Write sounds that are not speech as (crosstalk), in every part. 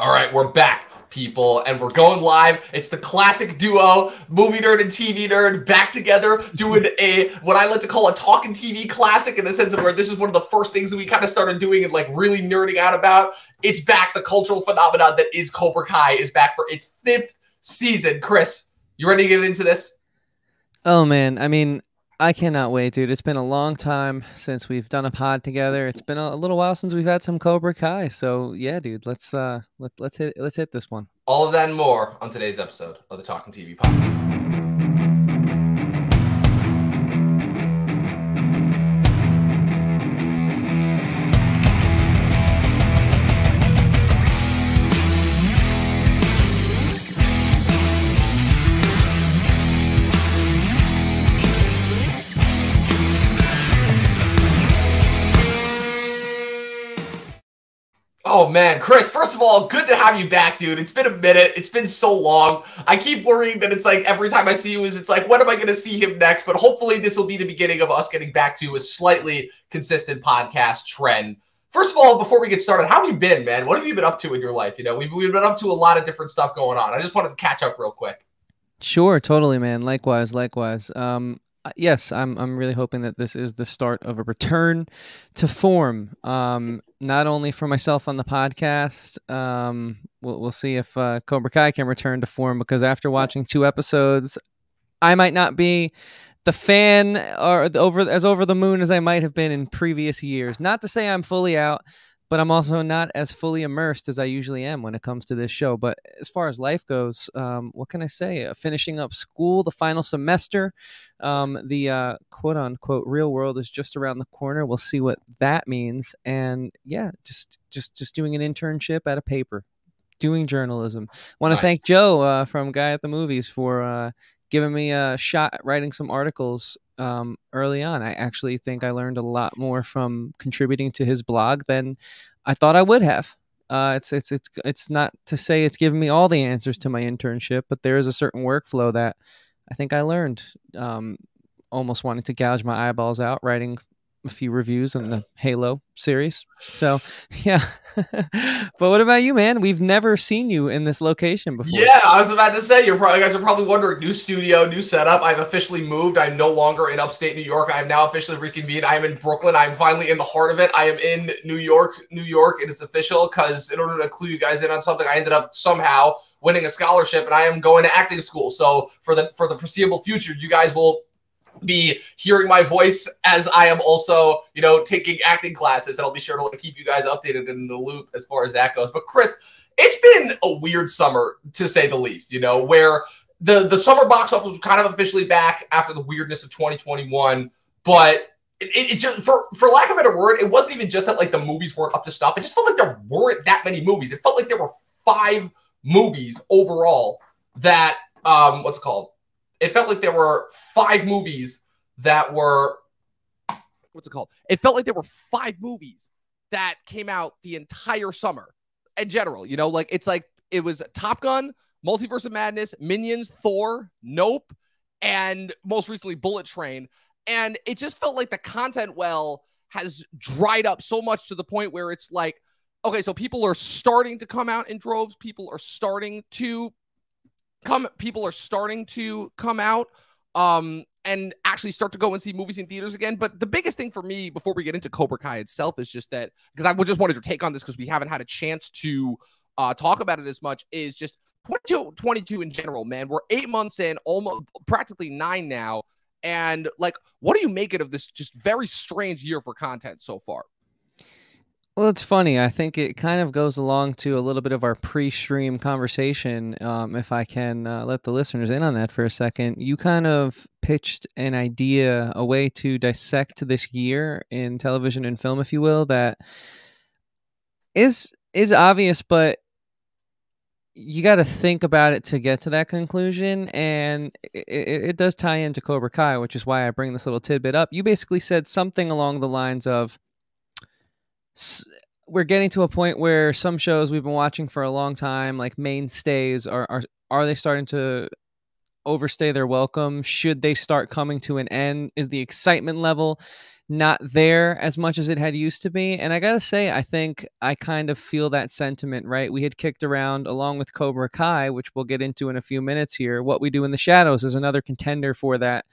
All right, we're back, people, and we're going live. It's the classic duo, movie nerd and TV nerd, back together doing a what I like to call a Talkin' TV classic in the sense of where this is one of the first things that we kind of started doing and like really nerding out about. It's back. The cultural phenomenon that is Cobra Kai is back for its fifth season. Chris, you ready to get into this? Oh man, I mean, I cannot wait, dude. It's been a long time since we've done a pod together. It's been a, little while since we've had some Cobra Kai. So yeah, dude, let's uh let, let's hit let's hit this one. All of that and more on today's episode of the Talkin' TV podcast. Oh man, Chris, first of all, good to have you back, dude. It's been a minute. It's been so long. I keep worrying that it's like every time I see you is it's like when am I going to see him next? But hopefully this will be the beginning of us getting back to a slightly consistent podcast trend. First of all, before we get started, how have you been, man? What have you been up to in your life? You know, we've, we've been up to a lot of different stuff going on. I just wanted to catch up real quick. Sure, totally, man. Likewise, likewise. Um, yes, I'm I'm really hoping that this is the start of a return to form. Um, not only for myself on the podcast, um, we'll, we'll see if uh, Cobra Kai can return to form because after watching two episodes, I might not be the fan or over as over the moon as I might have been in previous years. Not to say I'm fully out, but I'm also not as fully immersed as I usually am when it comes to this show. But as far as life goes, um, what can I say? Uh, finishing up school, the final semester, um, the uh, quote unquote real world is just around the corner. We'll see what that means. And yeah, just just just doing an internship at a paper, doing journalism. Want to nice. thank Joe uh, from Guy at the Movies for giving me a shot at writing some articles um, early on. I actually think I learned a lot more from contributing to his blog than I thought I would have. Uh, it's it's it's it's not to say it's given me all the answers to my internship, but there is a certain workflow that I think I learned. Um, almost wanting to gouge my eyeballs out writing a few reviews on the Halo series. So, (laughs) yeah. but what about you, man? We've never seen you in this location before. Yeah, I was about to say you're probably you guys are probably wondering new studio, new setup. I've officially moved. I'm no longer in upstate New York. I am now officially reconvened. I am in Brooklyn. I'm finally in the heart of it. I am in New York, New York. It is official because in order to clue you guys in on something, I ended up somehow winning a scholarship and I am going to acting school. So for the for the foreseeable future, you guys will be hearing my voice as I am also, you know, taking acting classes. And I'll be sure to keep you guys updated in the loop as far as that goes. But Chris, it's been a weird summer to say the least, you know, where the the summer box office was kind of officially back after the weirdness of 2021, but it, it, just for for lack of a better word, it wasn't even just that like the movies weren't up to stuff. It just felt like there weren't that many movies. It felt like there were five movies overall that um what's it called it felt like there were five movies that were what's it called? It felt like there were five movies that came out the entire summer in general. You know, like it's like it was Top Gun, Multiverse of Madness, Minions, Thor, Nope, and most recently Bullet Train. And it just felt like the content well has dried up so much to the point where it's like, okay, so people are starting to come out in droves. People are starting to come people are starting to come out um and actually start to go and see movies in theaters again. But the biggest thing for me before we get into Cobra Kai itself is just that because I would just wanted your take on this because we haven't had a chance to uh, talk about it as much is just 22, 22 in general, man. We're eight months in, almost practically nine now. And like, what do you make it of this just very strange year for content so far? Well, it's funny. I think it kind of goes along to a little bit of our pre-stream conversation. Um, if I can uh, let the listeners in on that for a second, you kind of pitched an idea, a way to dissect this year in television and film, if you will, that is is obvious, but you got to think about it to get to that conclusion, and it, it, it does tie into Cobra Kai, which is why I bring this little tidbit up. You basically said something along the lines of we're getting to a point where some shows we've been watching for a long time, like mainstays, are are are they starting to overstay their welcome? Should they start coming to an end? Is the excitement level not there as much as it had used to be. And I got to say, I think I kind of feel that sentiment, right? We had kicked around, along with Cobra Kai, which we'll get into in a few minutes here. What We Do in the Shadows is another contender for that.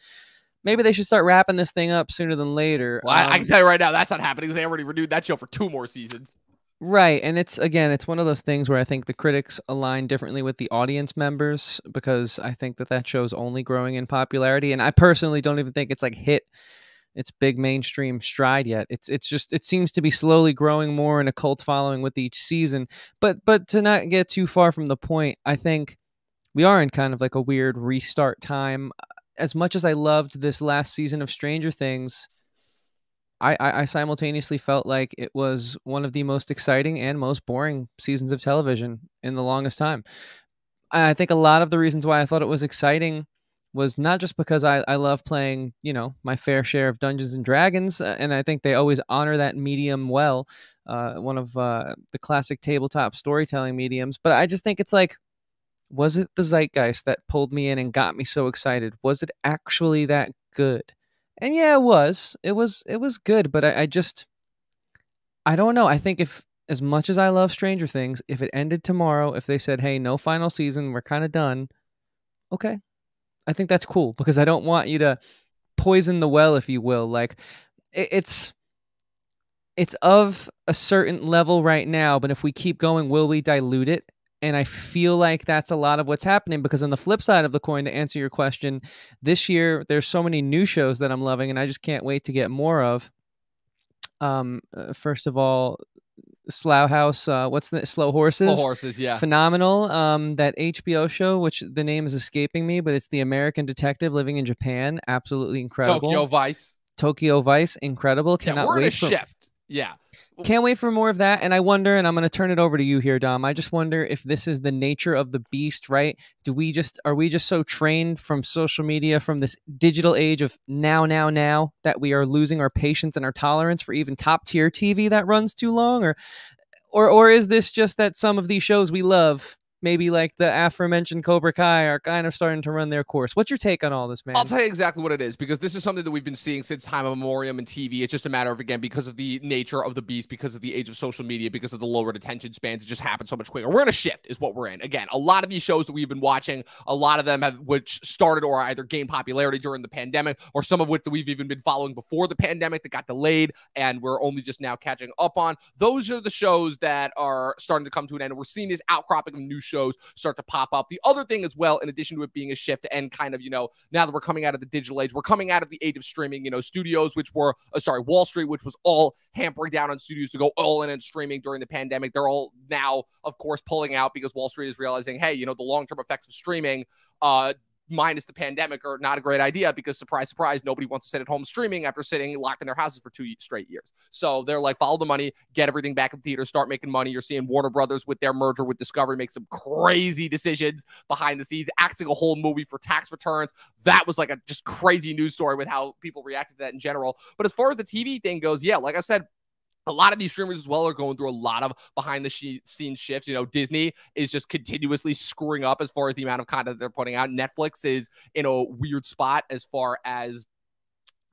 Maybe they should start wrapping this thing up sooner than later. Well, um, I, I, can um, tell you right now, that's not happening because they already renewed that show for two more seasons. Right. And it's, again, it's one of those things where I think the critics align differently with the audience members because I think that that show's only growing in popularity. And I personally don't even think it's like hit its big mainstream stride yet. It's it's just it seems to be slowly growing more in a cult following with each season. But but to not get too far from the point, I think we are in kind of like a weird restart time. As much as I loved this last season of Stranger Things, I, I, I simultaneously felt like it was one of the most exciting and most boring seasons of television in the longest time. I think a lot of the reasons why I thought it was exciting was not just because I, I love playing, you know, my fair share of Dungeons and Dragons, uh, and I think they always honor that medium well, uh, one of uh, the classic tabletop storytelling mediums. But I just think it's like, was it the zeitgeist that pulled me in and got me so excited? Was it actually that good? And yeah, it was. It was. It was good. But I, I just, I don't know. I think if as much as I love Stranger Things, if it ended tomorrow, if they said, "Hey, no final season, we're kind of done," okay, I think that's cool because I don't want you to poison the well, if you will. Like it's it's of a certain level right now, but if we keep going, will we dilute it? And I feel like that's a lot of what's happening because on the flip side of the coin, to answer your question, this year there's so many new shows that I'm loving, and I just can't wait to get more of. Um, uh, first of all, Slough House. Uh, what's the Slow Horses? Slow Horses, yeah, phenomenal. Um, that HBO show, which the name is escaping me, but it's the American detective living in Japan. Absolutely incredible. Tokyo Vice. Tokyo Vice, incredible. Cannot yeah, we're wait in a for... shift. Yeah. Can't wait for more of that. And I wonder, and I'm going to turn it over to you here, Dom. I just wonder if this is the nature of the beast, right? Do we just, are we just so trained from social media, from this digital age of now, now, now, that we are losing our patience and our tolerance for even top tier TV that runs too long? Or, or, or is this just that some of these shows we love maybe like the aforementioned Cobra Kai are kind of starting to run their course. What's your take on all this, man? I'll tell you exactly what it is because this is something that we've been seeing since time of memoriam and TV. It's just a matter of again because of the nature of the beast, because of the age of social media, because of the lowered attention spans. It just happens so much quicker. We're in a shift, is what we're in. Again, a lot of these shows that we've been watching, a lot of them have which started or either gained popularity during the pandemic, or some of which that we've even been following before the pandemic that got delayed, and we're only just now catching up on. Those are the shows that are starting to come to an end. We're seeing this outcropping of new shows start to pop pop up. The other thing as well, in addition to it being a shift and kind of, you know, now that we're coming out of the digital age, we're coming out of the age of streaming, you know, studios, which were, uh, sorry, Wall Street, which was all hampering down on studios to go all in and streaming during the pandemic. They're all now, of course, pulling out because Wall Street is realizing, hey, you know, the long term effects of streaming uh, minus the pandemic are not a great idea because surprise surprise nobody wants to sit at home streaming after sitting locked in their houses for two straight years. So they're like follow the money get everything back in theaters start making money. You're seeing warner brothers with their merger with discovery make some crazy decisions behind the scenes acting a whole movie for tax returns. That was like a just crazy news story with how people reacted to that in general. But as far as the tv thing goes yeah like i said a lot of these streamers as well are going through a lot of behind the scenes shifts. You know, Disney is just continuously screwing up as far as the amount of content they're putting out. Netflix is in a weird spot as far as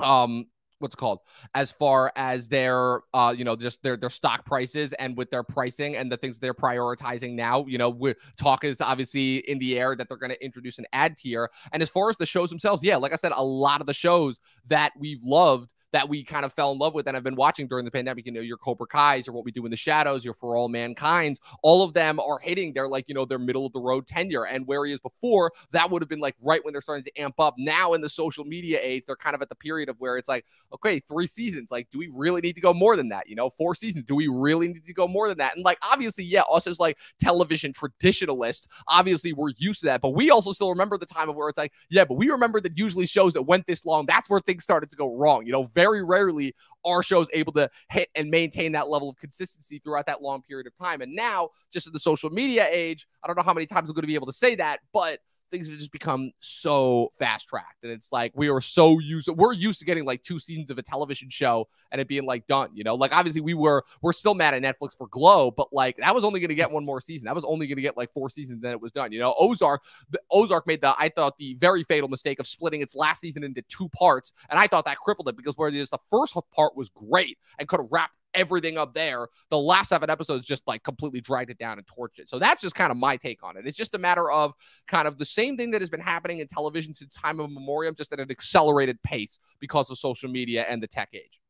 um what's called as far as their uh you know just their their stock prices and with their pricing and the things they're prioritizing now you know we talk is obviously in the air that they're going to introduce an ad tier and as far as the shows themselves yeah like i said a lot of the shows that we've loved that we kind of fell in love with and have been watching during the pandemic. You know, your Cobra Kai's or what we do in the shadows, your For All Mankind's, all of them are hitting their like, you know, their middle of the road tenure. And where he is before, that would have been like right when they're starting to amp up. Now in the social media age, they're kind of at the period of where it's like, okay, three seasons. Like, do we really need to go more than that? You know, four seasons. Do we really need to go more than that? And like, obviously, yeah, us as like television traditionalists, obviously we're used to that. But we also still remember the time of where it's like, yeah, but we remember that usually shows that went this long, that's where things started to go wrong. You know, very rarely are shows able to hit and maintain that level of consistency throughout that long period of time. And now, just in the social media age, I don't know how many times I'm going to be able to say that, but things have just become so fast tracked. And it's like we are so used we're used to getting like two seasons of a television show and it being like done, you know. Like obviously we were we're still mad at Netflix for Glow, but like that was only gonna get one more season. That was only gonna get like four seasons, then it was done. You know, Ozark, the, Ozark made the I thought the very fatal mistake of splitting its last season into two parts, and I thought that crippled it because whereas the first part was great and could have wrapped everything up there. The last seven episodes just like completely dragged it down and torched it. So that's just kind of my take on it. It's just a matter of kind of the same thing that has been happening in television since time of memoriam, just at an accelerated pace because of social media and the tech age.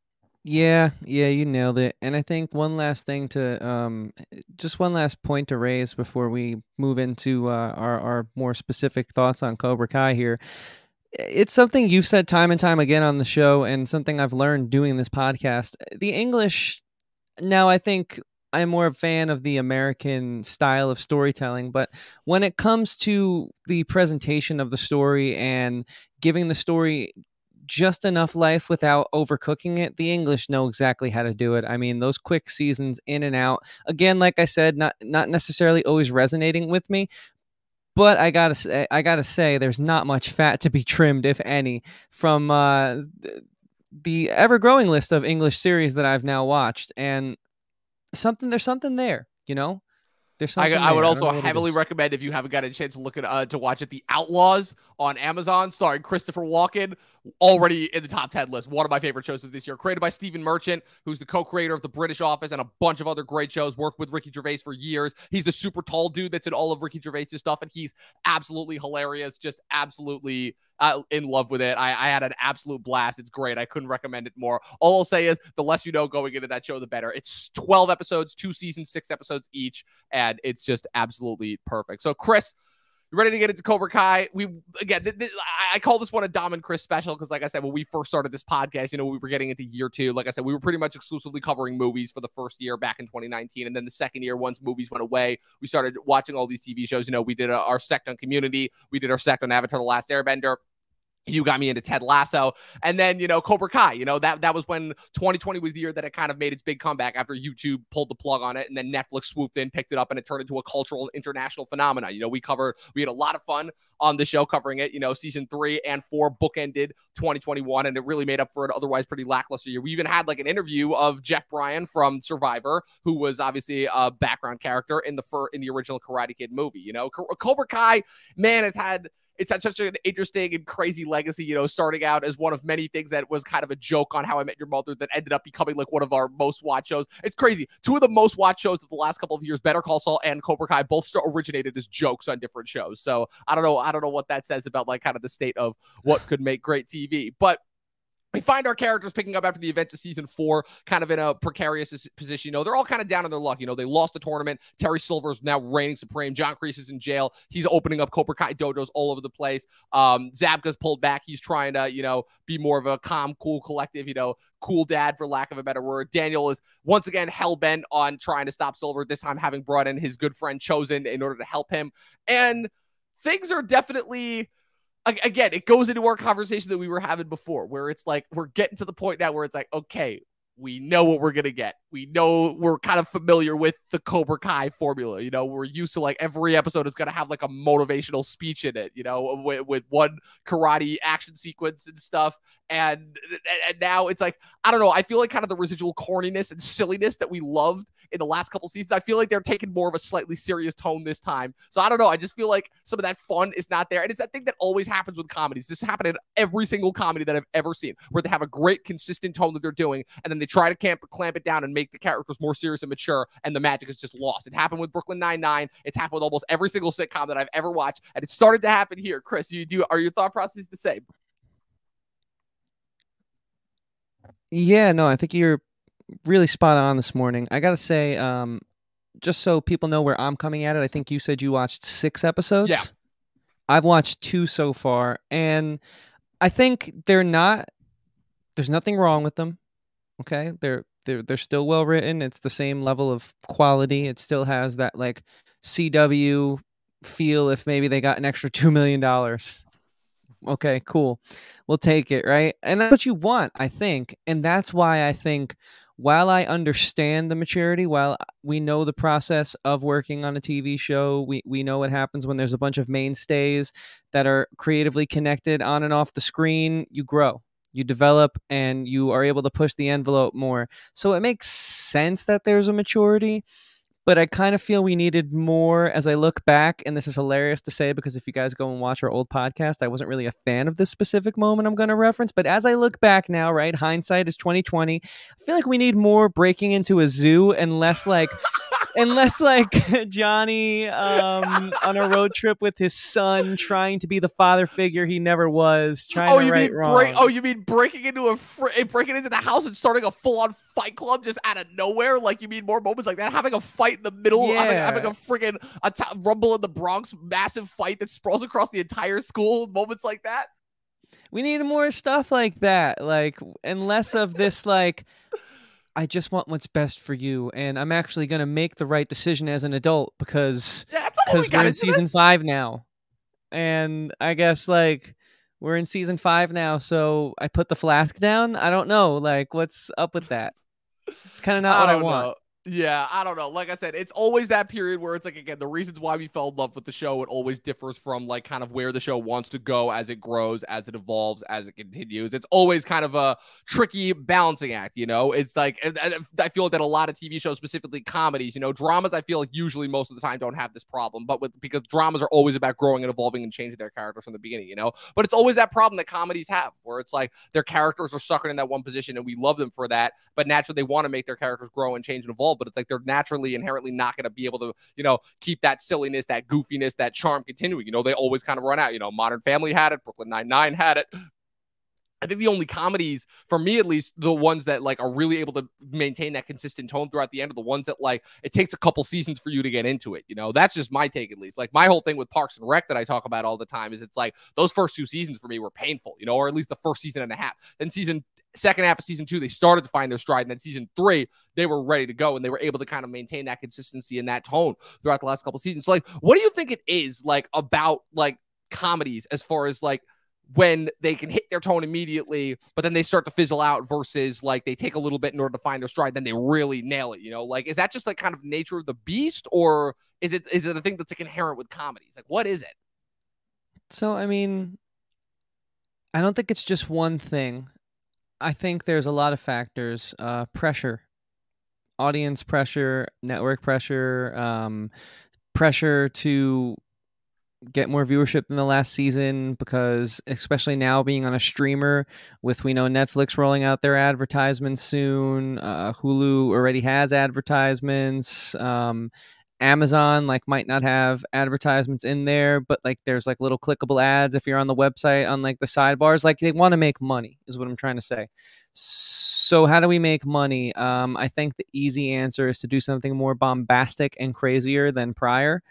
Yeah, yeah, you nailed it. And I think one last thing to um just one last point to raise before we move into uh, our our more specific thoughts on Cobra Kai here. It's something you've said time and time again on the show and something I've learned doing this podcast. The English now I think I'm more a fan of the American style of storytelling, but when it comes to the presentation of the story and giving the story just enough life without overcooking it. The English know exactly how to do it. I mean, those quick seasons in and out. Again, like I said, not not necessarily always resonating with me, but I gotta say, I gotta say, there's not much fat to be trimmed, if any, from uh, the ever growing list of English series that I've now watched, and something there's something there, you know. There's I, something I would there. also don't know what it heavily recommend if you haven't got a chance to look at uh, to watch it, The Outlaws on Amazon, starring Christopher Walken, already in the top ten list. One of my favorite shows of this year, created by Stephen Merchant, who's the co-creator of The British Office and a bunch of other great shows. Worked with Ricky Gervais for years. He's the super tall dude that's in all of Ricky Gervais' stuff, and he's absolutely hilarious. Just absolutely uh, in love with it. I, I had an absolute blast. It's great. I couldn't recommend it more. All I'll say is the less you know going into that show, the better. It's 12 episodes, two seasons, six episodes each, and it's just absolutely perfect. So, Chris, ready to get into Cobra Kai? We again, th- th- I call this one a Dom and Chris special because, like I said, when we first started this podcast, you know, we were getting into year two. Like I said, we were pretty much exclusively covering movies for the first year back in 2019, and then the second year, once movies went away, we started watching all these TV shows. You know, we did a, our sect on Community, we did our sect on Avatar: The Last Airbender you got me into Ted Lasso, and then you know Cobra Kai. You know that that was when 2020 was the year that it kind of made its big comeback after YouTube pulled the plug on it, and then Netflix swooped in, picked it up, and it turned into a cultural international phenomenon. You know, we covered, we had a lot of fun on the show covering it. You know, season three and four bookended 2021, and it really made up for an otherwise pretty lackluster year. We even had like an interview of Jeff Bryan from Survivor, who was obviously a background character in the fir- in the original Karate Kid movie. You know, Co- Cobra Kai, man, it's had it's had such an interesting and crazy legacy, you know, starting out as one of many things that was kind of a joke on How I Met Your Mother that ended up becoming like one of our most watched shows. It's crazy. Two of the most watched shows of the last couple of years, Better Call Saul and Cobra Kai, both originated as jokes on different shows. So I don't know. I don't know what that says about like kind of the state of what could make great TV. But we find our characters picking up after the events of season four, kind of in a precarious position. You know, they're all kind of down on their luck. You know, they lost the tournament. Terry Silver's now reigning supreme. John Kreese is in jail. He's opening up Cobra Kai dojos all over the place. Um, Zabka's pulled back. He's trying to, you know, be more of a calm, cool collective, you know, cool dad, for lack of a better word. Daniel is once again hell bent on trying to stop Silver, this time having brought in his good friend Chozen in order to help him. And things are definitely again, it goes into our conversation that we were having before, where it's like we're getting to the point now where it's like, okay, we know what we're gonna get. We know we're kind of familiar with the Cobra Kai formula. You know, we're used to like every episode is gonna have like a motivational speech in it. You know, with, with one karate action sequence and stuff. And and now it's like I don't know. I feel like kind of the residual corniness and silliness that we loved in the last couple seasons. I feel like they're taking more of a slightly serious tone this time. So I don't know. I just feel like some of that fun is not there. And it's that thing that always happens with comedies. This happened in every single comedy that I've ever seen, where they have a great consistent tone that they're doing, and then they try to camp, clamp it down and make the characters more serious and mature, and the magic is just lost. It happened with Brooklyn Nine Nine. It's happened with almost every single sitcom that I've ever watched, and it started to happen here. Chris, you do are your thought processes the same? Yeah, no, I think you're really spot on this morning. I gotta say, um, just so people know where I'm coming at it, I think you said you watched six episodes. Yeah. I've watched two so far, and I think they're not. There's nothing wrong with them. Okay, they're they're they're still well written. It's the same level of quality. It still has that like CW feel. If maybe they got an extra two million dollars. Okay, cool. We'll take it, right? And that's what you want, I think. And that's why I think while I understand the maturity, while we know the process of working on a TV show, we, we know what happens when there's a bunch of mainstays that are creatively connected on and off the screen, you grow, you develop, and you are able to push the envelope more. So it makes sense that there's a maturity but I kind of feel we needed more as I look back. And this is hilarious to say because if you guys go and watch our old podcast, I wasn't really a fan of this specific moment I'm going to reference. But as I look back now, right, hindsight is 2020. I feel like we need more breaking into a zoo and less like unless like (laughs) Johnny um, on a road trip with his son, trying to be the father figure he never was, trying oh, to you right mean break? Oh, you mean breaking into a fr- eh, breaking into the house and starting a full on fight club just out of nowhere? Like you mean more moments like that? Having a fight in the middle, having, Yeah. having a freaking a t- rumble in the Bronx, massive fight that sprawls across the entire school. Moments like that. we need more stuff like that, like and less of this like. I just want what's best for you, and I'm actually going to make the right decision as an adult because Yeah, that's not what we because we're in season this. five now, and I guess like we're in season five now, so I put the flask down. I don't know, like what's up with that. It's kind of not what I want. know. Yeah, I don't know. Like I said, it's always that period where it's like again the reasons why we fell in love with the show. It always differs from like kind of where the show wants to go as it grows, as it evolves, as it continues. It's always kind of a tricky balancing act. You know, it's like I feel that a lot of TV shows, specifically comedies, you know, dramas. I feel like usually most of the time don't have this problem, but with because dramas are always about growing and evolving and changing their characters from the beginning. You know, but it's always that problem that comedies have, where it's like their characters are suckered in that one position, and we love them for that. But naturally, they want to make their characters grow and change and evolve. But it's like they're naturally, inherently not going to be able to, you know, keep that silliness, that goofiness, that charm continuing. You know, they always kind of run out. You know, Modern Family had it, Brooklyn Nine Nine had it. I think the only comedies, for me at least, the ones that like are really able to maintain that consistent tone throughout the end are the ones that like it takes a couple seasons for you to get into it. You know, that's just my take at least. Like my whole thing with Parks and Rec that I talk about all the time is it's like those first two seasons for me were painful, you know, or at least the first season and a half. Then season second half of season two, they started to find their stride. And then season three, they were ready to go and they were able to kind of maintain that consistency and that tone throughout the last couple seasons. So like, what do you think it is like about like comedies as far as like when they can hit their tone immediately, but then they start to fizzle out versus like they take a little bit in order to find their stride, then they really nail it. You know, like is that just like kind of nature of the beast, or is it is it a thing that's like inherent with comedies? Like what is it? So, I mean, I don't think it's just one thing. I think there's a lot of factors. Uh, pressure, audience pressure, network pressure, um, pressure to get more viewership than the last season because especially now being on a streamer with we know Netflix rolling out their advertisements soon uh, Hulu already has advertisements um, Amazon like might not have advertisements in there but like there's like little clickable ads if you're on the website on like the sidebars like they want to make money is what I'm trying to say. So how do we make money? Um, I think the easy answer is to do something more bombastic and crazier than prior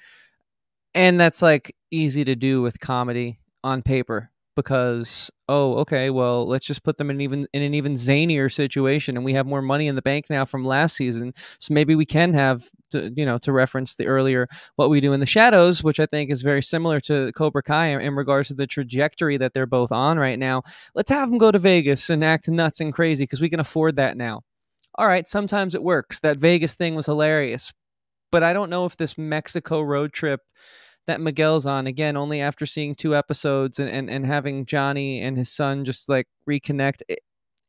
and that's like easy to do with comedy on paper because oh okay well let's just put them in even in an even zanier situation and we have more money in the bank now from last season so maybe we can have to, you know to reference the earlier what we do in the shadows which i think is very similar to cobra kai in, regards to the trajectory that they're both on right now. Let's have them go to vegas and act nuts and crazy because we can afford that now. All right sometimes it works. That vegas thing was hilarious but i don't know if this mexico road trip that Miguel's on again only after seeing two episodes and, and, and having Johnny and his son just like reconnect. It,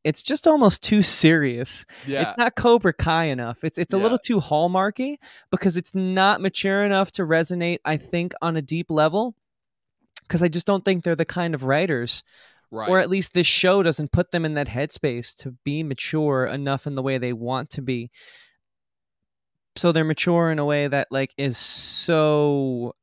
it's just almost too serious. Yeah, It's not Cobra Kai enough. It's it's a Yeah. little too hallmarky because it's not mature enough to resonate. I think on a deep level because I just don't think they're the kind of writers, right. or at least this show doesn't put them in that headspace to be mature enough in the way they want to be. So they're mature in a way that like is so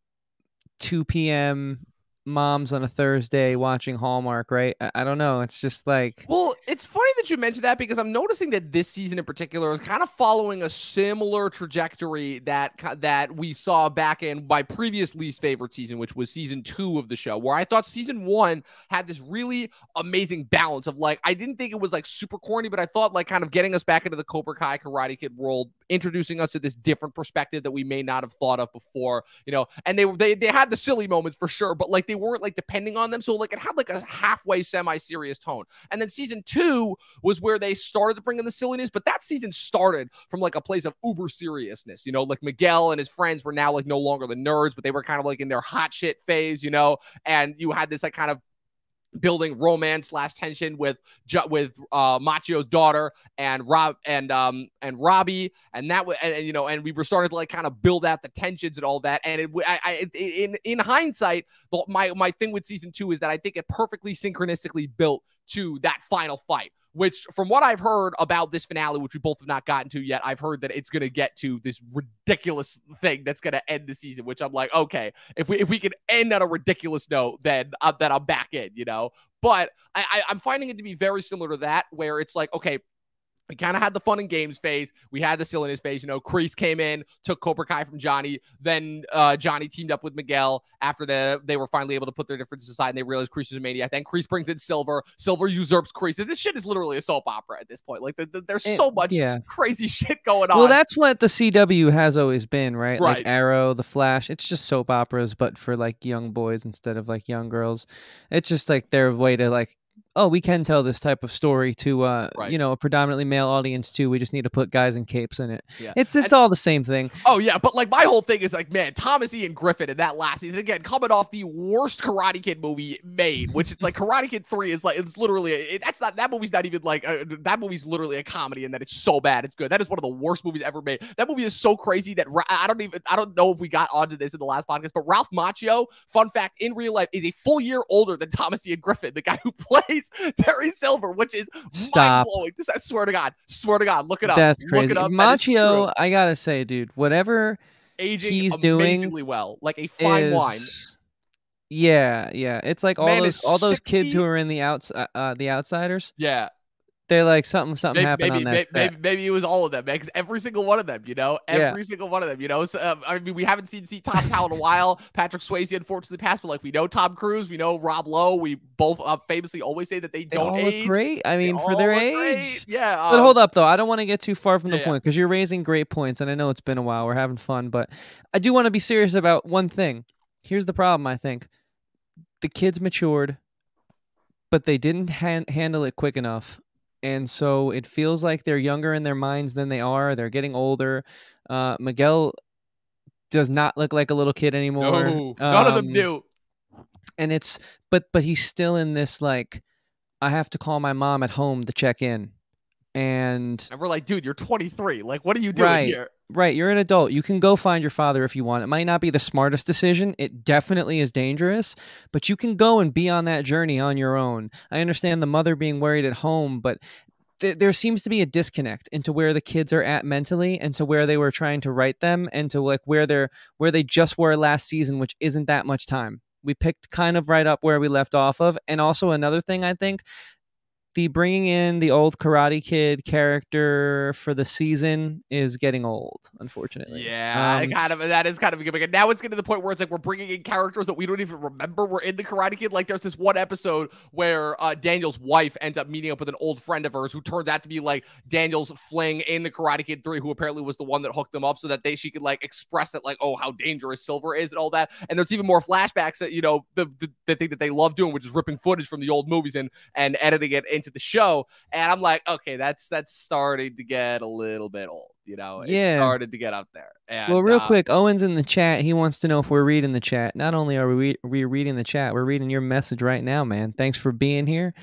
2 p.m. moms on a Thursday watching Hallmark, right? I, I don't know. It's just like Well, it's funny that you mentioned that because I'm noticing that this season in particular is kind of following a similar trajectory that that we saw back in my previous least favorite season, which was season two of the show, where I thought season one had this really amazing balance of like I didn't think it was like super corny, but I thought like kind of getting us back into the Cobra Kai Karate Kid world, introducing us to this different perspective that we may not have thought of before, you know. And they they they had the silly moments for sure, but like they weren't like depending on them, so like it had like a halfway semi serious tone. And then season two two was where they started to bring in the silliness, but that season started from like a place of uber seriousness. You know, like Miguel and his friends were now like no longer the nerds, but they were kind of like in their hot shit phase, you know, and you had this like kind of building romance slash tension with with uh Macchio's daughter and Rob and um and Robbie. And that was and, and, you know and we were starting to like kind of build out the tensions and all that. And it I, I in in hindsight my my thing with season 2 is that I think it perfectly synchronistically built to that final fight which from what I've heard about this finale, which we both have not gotten to yet, I've heard that it's going to get to this ridiculous thing that's going to end the season. Which I'm like, okay, if we if we can end on a ridiculous note, then uh, then I'm back in, you know. But I, I I'm finding it to be very similar to that, where it's like, okay, we kind of had the fun and games phase. We had the silliness phase. You know, Kreese came in, took Cobra Kai from Johnny. Then uh, Johnny teamed up with Miguel after the they were finally able to put their differences aside and they realized Kreese was a maniac. Then Kreese brings in Silver. Silver usurps. And this shit is literally a soap opera at this point. Like the, the, there's it, so much yeah. crazy shit going on. Well, that's what the CW has always been, right? right? Like Arrow, The Flash. It's just soap operas, but for like young boys instead of like young girls. It's just like their way to like oh, we can tell this type of story to uh, right. you know a predominantly male audience too. We just need to put guys in capes in it. Yeah. It's it's and, all the same thing. Oh yeah, but like my whole thing is like, man, Thomas Ian Griffin in that last season again, coming off the worst Karate Kid movie made, which is like Karate Kid Three is like it's literally it, that's not that movie's not even like uh, that movie's literally a comedy and that it's so bad it's good. That is one of the worst movies ever made. That movie is so crazy that I don't even I don't know if we got onto this in the last podcast, but Ralph Macchio, fun fact, in real life is a full year older than Thomas Ian Griffin, the guy who (laughs) plays Terry Silver, which is Stop. mind blowing. I swear to God, swear to God, look it up. That's crazy. Look it up. Macchio, I gotta say, dude, whatever aging he's doing well, like a fine is... wine. Yeah, yeah. It's like all Man those all those kids who are in the outs uh, uh, the outsiders. Yeah, they're like something something maybe, happened maybe, on that. Maybe, maybe, it was all of them, man. Because every single one of them, you know, every yeah. single one of them, you know. So, um, I mean, we haven't seen see Tom Howell in a while. Patrick Swayze, unfortunately, passed, but like we know Tom Cruise, we know Rob Lowe. We both uh, famously always say that they, they don't age. great. I mean, they for their age, great. yeah. Um, but hold up, though. I don't want to get too far from the yeah, point because you're raising great points, and I know it's been a while. We're having fun, but I do want to be serious about one thing. Here's the problem. I think the kids matured, but they didn't han- handle it quick enough and so it feels like they're younger in their minds than they are. They're getting older. Uh, Miguel does not look like a little kid anymore. No, none of them um, do. And it's but but he's still in this like I have to call my mom at home to check in. And, and we're like, dude, you're 23. Like, what are you doing right. here? Right, you're an adult. You can go find your father if you want. It might not be the smartest decision. It definitely is dangerous, but you can go and be on that journey on your own. I understand the mother being worried at home, but th- there seems to be a disconnect into where the kids are at mentally and to where they were trying to write them and to like where they're where they just were last season, which isn't that much time. We picked kind of right up where we left off of. And also another thing I think the bringing in the old Karate Kid character for the season is getting old, unfortunately. Yeah, um, kind of. That is kind of a good. Now it's getting to the point where it's like we're bringing in characters that we don't even remember were in the Karate Kid. Like there's this one episode where uh, Daniel's wife ends up meeting up with an old friend of hers who turns out to be like Daniel's fling in the Karate Kid Three, who apparently was the one that hooked them up, so that they she could like express it like, oh, how dangerous Silver is and all that. And there's even more flashbacks that you know the the, the thing that they love doing, which is ripping footage from the old movies and and editing it into the show. And I'm like, okay, that's that's starting to get a little bit old. You know, it yeah. started to get up there. And, well, real uh, quick, Owen's in the chat. He wants to know if we're reading the chat. Not only are we, we reading the chat, we're reading your message right now, man. Thanks for being here.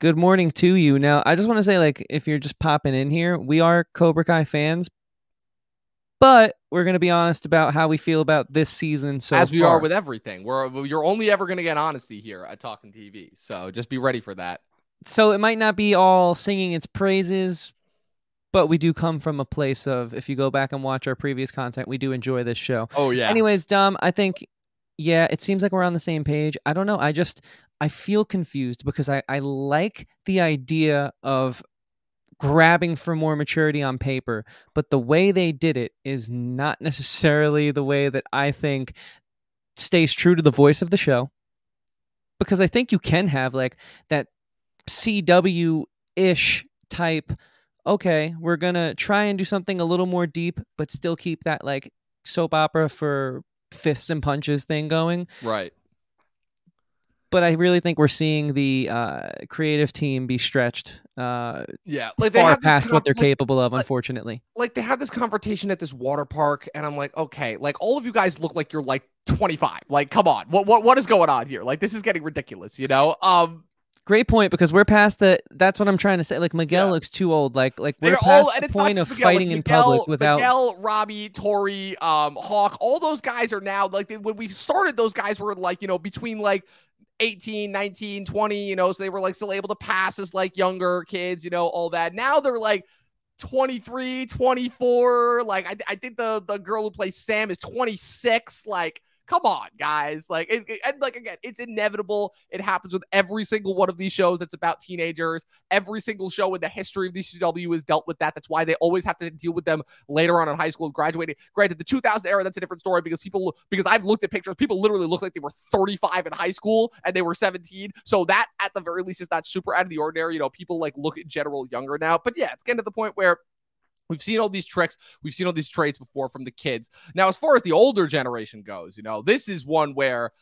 Good morning to you. Now, I just want to say, like, if you're just popping in here, we are Cobra Kai fans, but we're going to be honest about how we feel about this season so as we far. are with everything we're you're only ever going to get honesty here at talking tv so just be ready for that so it might not be all singing its praises, but we do come from a place of if you go back and watch our previous content, we do enjoy this show. Oh yeah. Anyways, Dom, I think yeah, it seems like we're on the same page. I don't know. I just I feel confused because I I like the idea of grabbing for more maturity on paper, but the way they did it is not necessarily the way that I think stays true to the voice of the show. Because I think you can have like that CW ish type. Okay, we're gonna try and do something a little more deep, but still keep that like soap opera for fists and punches thing going. Right. but I really think we're seeing the uh, creative team be stretched uh, yeah, like far past what they're like- capable of. like- Unfortunately, like they had this conversation at this water park and i'm like okay like all of you guys look like you're like 25 like come on what what, what is going on here like this is getting ridiculous you know um great point because we're past the. That's what I'm trying to say. Like Miguel Yeah. looks too old. Like like we're they're past all and the point of Miguel, like, fighting in public without. Miguel, Robbie, Tori, um, Hawk, all those guys are now like they, when we started, those guys were like, you know, between like 18, 19, 20, you know, so they were like still able to pass as like younger kids, you know, all that. Now they're like 23, 24. Like I, I think the the girl who plays Sam is 26. Like, come on, guys. Like and like again, it's inevitable. It happens with every single one of these shows that's about teenagers. Every single show in the history of the CW has dealt with that. That's why they always have to deal with them later on in high school, graduating. Granted, the 2000 era, that's a different story because people, because I've looked at pictures, people literally look like they were 35 in high school and they were 17. So that, at the very least, is not super out of the ordinary. You know, people like look in general younger now. But yeah, it's getting to the point where We've seen all these tricks. We've seen all these traits before from the kids. Now, as far as the older generation goes, you know, this is one where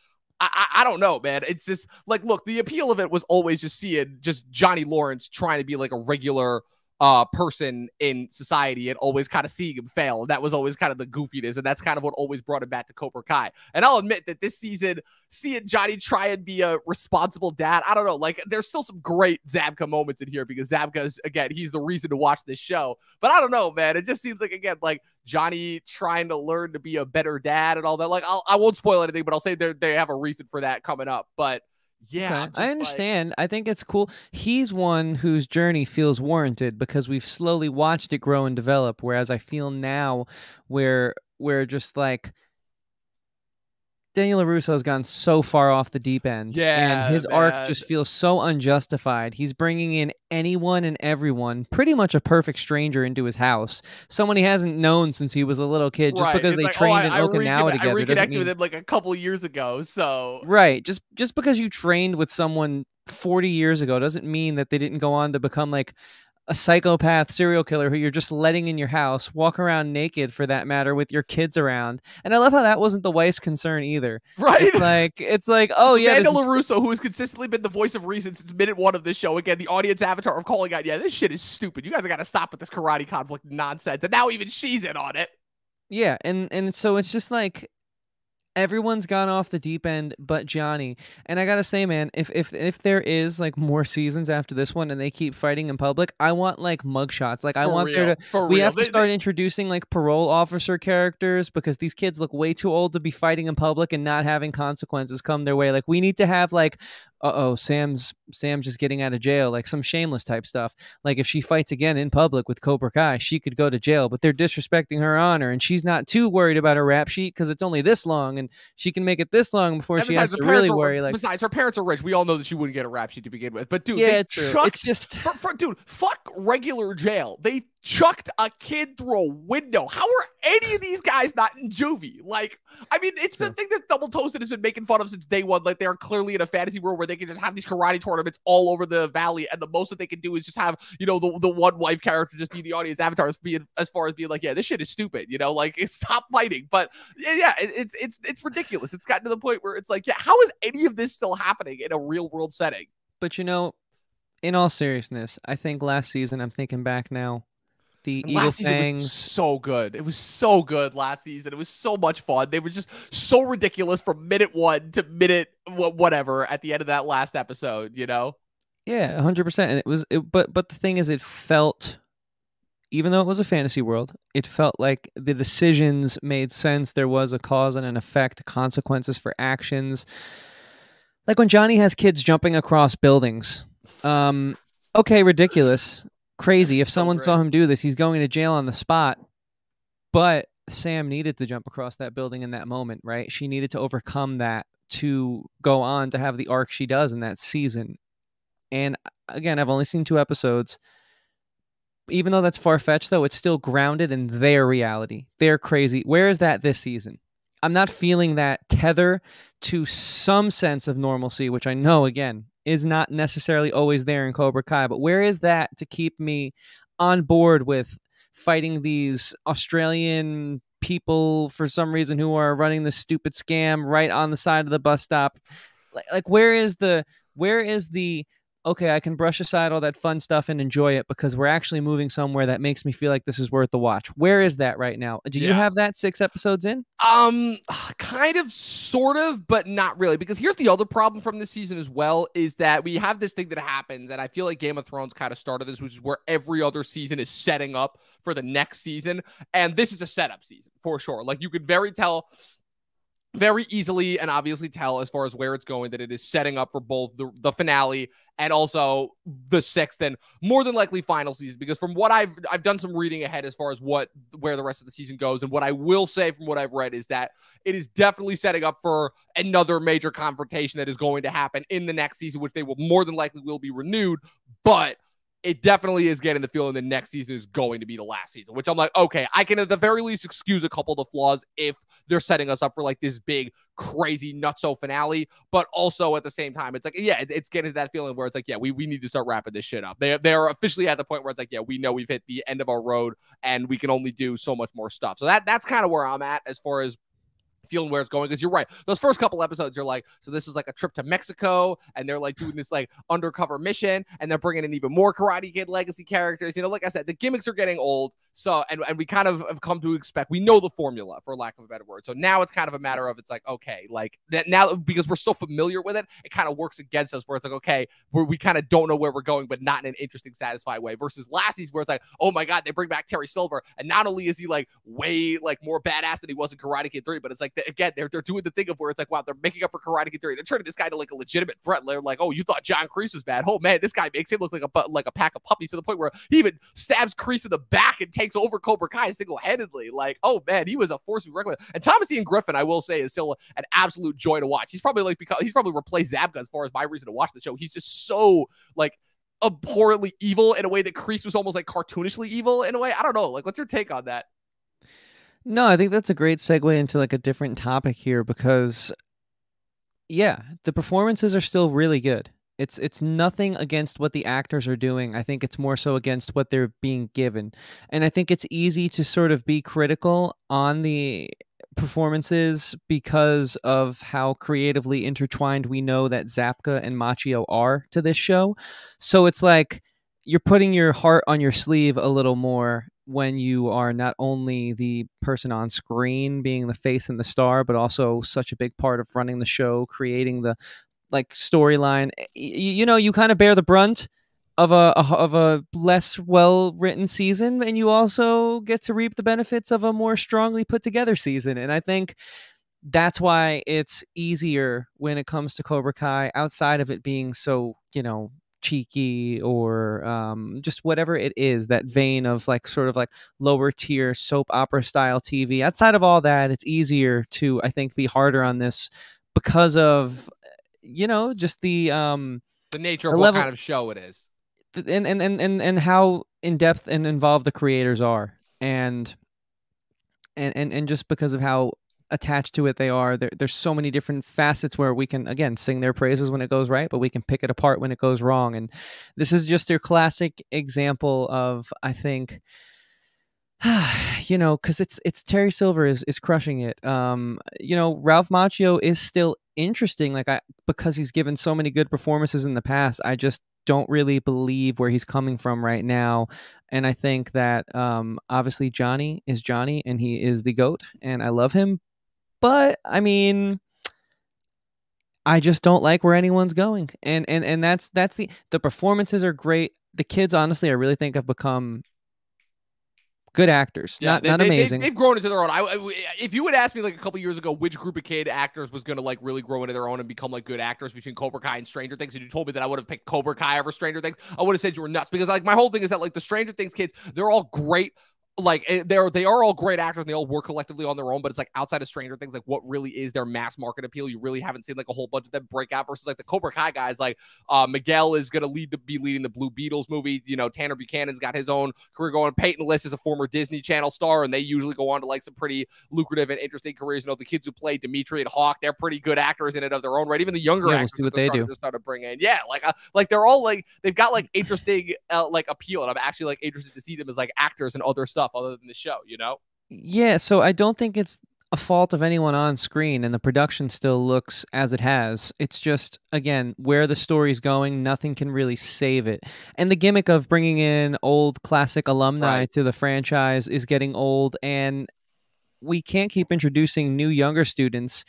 I, I, don't know, man. It's just like, look, the appeal of it was always just seeing just Johnny Lawrence trying to be like a regular uh person in society and always kind of seeing him fail. And that was always kind of the goofiness. And that's kind of what always brought him back to Cobra Kai. And I'll admit that this season, seeing Johnny try and be a responsible dad, I don't know. Like, there's still some great Zabka moments in here because Zabka is, again, he's the reason to watch this show. But I don't know, man. It just seems like, again, like Johnny trying to learn to be a better dad and all that. Like, I'll, I won't spoil anything, but I'll say they have a reason for that coming up. But yeah, Okay, I like- understand. I think it's cool. He's one whose journey feels warranted because we've slowly watched it grow and develop. Whereas I feel now, where we're just like Daniel LaRusso has gone so far off the deep end, Yeah, and his arc just feels so unjustified. He's bringing in anyone and everyone, pretty much a perfect stranger, into his house, someone he hasn't known since he was a little kid. Just Right. because It's they like, oh, trained I- in I Okinawa I together doesn't reconnected mean with him like a couple years ago. So Right. Just just because you trained with someone 40 years ago doesn't mean that they didn't go on to become like a psychopath serial killer who you're just letting in your house, walk around naked for that matter with your kids around. And I love how that wasn't the wife's concern either. right. It's like it's like, (laughs) oh yeah, Amanda this is- LaRusso, who has consistently been the voice of reason since minute one of this show, again, the audience avatar of calling out, yeah, this shit is stupid. You guys have got to stop with this karate conflict nonsense. And now even she's in on it. Yeah, and and so it's just like everyone's gone off the deep end but Johnny. And I got to say man, if if if there is like more seasons after this one and they keep fighting in public, I want like mugshots. Like I For want there to for we real. have to start they- introducing like parole officer characters because these kids look way too old to be fighting in public and not having consequences come their way. Like we need to have like uh oh, Sam's Sam's just getting out of jail, like some shameless type stuff. Like if she fights again in public with Cobra Kai, she could go to jail, but they're disrespecting her honor, and she's not too worried about her rap sheet because it's only this long, and she can make it this long before and she has to really are, worry. Like, besides, her parents are rich. We all know that she wouldn't get a rap sheet to begin with. But dude, yeah, they true. chucked It's just For, for, dude, fuck regular jail. They chucked a kid through a window. How are any of these guys not in juvie? Like, I mean, it's the thing that Double Toasted has been making fun of since day one. Like, they are clearly in a fantasy world where they can just have these karate tournaments all over the valley, and the most that they can do is just have, you know, the, the one wife character just be the audience avatar as being as far as being like, yeah, this shit is stupid, you know, like (laughs) it's stop fighting. But yeah, yeah, it, it's it's it's ridiculous. It's gotten to the point where it's like, yeah, how is any of this still happening in a real world setting? But you know, in all seriousness, I think last season, I'm thinking back now, the And season was so good. It was so good last season. It was so much fun. They were just so ridiculous from minute one to minute wh- whatever at the end of that last episode. You know, Yeah, hundred percent. And it was, it, but but the thing is, it felt, even though it was a fantasy world, it felt like the decisions made sense. There was a cause and an effect, consequences for actions. Like when Johnny has kids jumping across buildings. Um, okay, ridiculous, crazy. That's If so someone saw him do this, he's going to jail on the spot. But Sam needed to jump across that building in that moment, right? She needed to overcome that to go on to have the arc she does in that season. And uh, again, I've only seen two episodes. Even though that's far fetched, though, it's still grounded in their reality. They're crazy. Where is that this season? I'm not feeling that tether to some sense of normalcy, which I know, again, is not necessarily always there in Cobra Kai. But where is that to keep me on board with fighting these Australian people for some reason who are running this stupid scam right on the side of the bus stop? like, like where is the where is the okay, I can brush aside all that fun stuff and enjoy it because we're actually moving somewhere that makes me feel like this is worth the watch. Where is that right now? Do you Yeah. have that six episodes in? Um, (sighs) kind of, sort of, but not really. Because here's the other problem from this season as well is that we have this thing that happens, and I feel like Game of Thrones kind of started this, which is where every other season is setting up for the next season, and this is a setup season for sure. Like you could very tell. Very easily and obviously tell as far as where it's going that it is setting up for both the, the finale and also the sixth and more than likely final season. Because from what I've I've done some reading ahead as far as what where the rest of the season goes, and what I will say from what I've read is that it is definitely setting up for another major confrontation that is going to happen in the next season, which they will more than likely will be renewed. But it definitely is getting the feeling the next season is going to be the last season, which I'm like, okay, I can at the very least excuse a couple of the flaws if they're setting us up for like this big, crazy, nutso finale. But also at the same time, it's like, yeah, it- it's getting to that feeling where it's like, yeah, we, we need to start wrapping this shit up. They, they're officially at the point where it's like, yeah, we know we've hit the end of our road and we can only do so much more stuff. So that that's kind of where I'm at as far as feeling where it's going because you're right. Those first couple episodes you're like so this is like a trip to mexico and they're like doing this like undercover mission and they're bringing in even more karate kid legacy characters. You know like i said the gimmicks are getting old so and, and we kind of have come to expect we know the formula for lack of a better word. So now it's kind of a matter of it's like okay like that now because we're so familiar with it it kind of works against us where it's like okay where we kind of don't know where we're going but not in an interesting satisfied way versus last season where it's like oh my god they bring back terry silver and not only is he like way like more badass than he was in karate kid 3 but it's like again they're, they're doing the thing of where it's like wow they're making up for karate kid 3 they're turning this guy to like a legitimate threat. They're like oh you thought john Kreese was bad? Oh man this guy makes him look like a like a pack of puppies to the point where he even stabs Kreese in the back and takes over cobra kai single-handedly like oh man he was a force to be reckoned with and thomas ian griffin i will say is still an absolute joy to watch he's probably like because he's probably replaced zabka as far as my reason to watch the show he's just so like abhorrently evil in a way that Kreese was almost like cartoonishly evil in a way. I don't know. Like, what's your take on that? No, I think that's a great segue into like a different topic here because yeah, the performances are still really good. It's it's nothing against what the actors are doing. I think it's more so against what they're being given. And I think it's easy to sort of be critical on the performances because of how creatively intertwined we know that Zabka and Macchio are to this show. So it's like you're putting your heart on your sleeve a little more when you are not only the person on screen being the face and the star but also such a big part of running the show creating the like storyline Y- you know you kind of bear the brunt of a, a of a less well written season and you also get to reap the benefits of a more strongly put together season and i think that's why it's easier when it comes to cobra kai outside of it being so you know cheeky or um, just whatever it is that vein of like sort of like lower tier soap opera style tv outside of all that it's easier to i think be harder on this because of you know just the um The nature of The what level- kind of show it is. and and and and, and how in depth and involved the creators are and and and, and just because of how attached to it they are there, there's so many different facets where we can again sing their praises when it goes right but we can pick it apart when it goes wrong and this is just your classic example of i think (sighs) you know because it's it's terry silver is is crushing it um you know ralph macchio is still interesting like i because he's given so many good performances in the past i just don't really believe where he's coming from right now and i think that um obviously johnny is johnny and he is the goat and i love him but i mean i just don't like where anyone's going and and and that's that's the the performances are great the kids honestly i really think have become good actors not they, not they, amazing They, have grown into their own. I, I- if you would ask me like a couple years ago which group of kid actors was going to like really grow into their own and become like good actors between Cobra Kai and Stranger Things, and you told me that I would have picked Cobra Kai over Stranger Things, I would have said you were nuts because like my whole thing is that like the Stranger Things kids, they're all great. Like eh, they're they are all great actors and they all work collectively on their own, but it's like outside of Stranger Things, like what really is their mass market appeal? You really haven't seen like a whole bunch of them break out versus like the Cobra Kai guys. Like uh, Miguel is going to lead to be leading the Blue Beetles movie. You know, Tanner Buchanan's got his own career going. Peyton List is a former Disney Channel star, and they usually go on to like some pretty lucrative and interesting careers. You know, the kids who play Dimitri and Hawk, they're pretty good actors in it of their own right. Even the younger Yeah, we'll actors that what they do. to start to bring in, yeah, like uh, like they're all like they've got like interesting uh, like appeal, and I'm actually like interested to see them as like actors and other stuff other than the show. You know, Yeah, so I don't think it's a fault of anyone on screen and the production still looks as it has. It's just again where the story's going, nothing can really save it. And the gimmick of bringing in old classic alumni Right. to the franchise is getting old and we can't keep introducing new younger students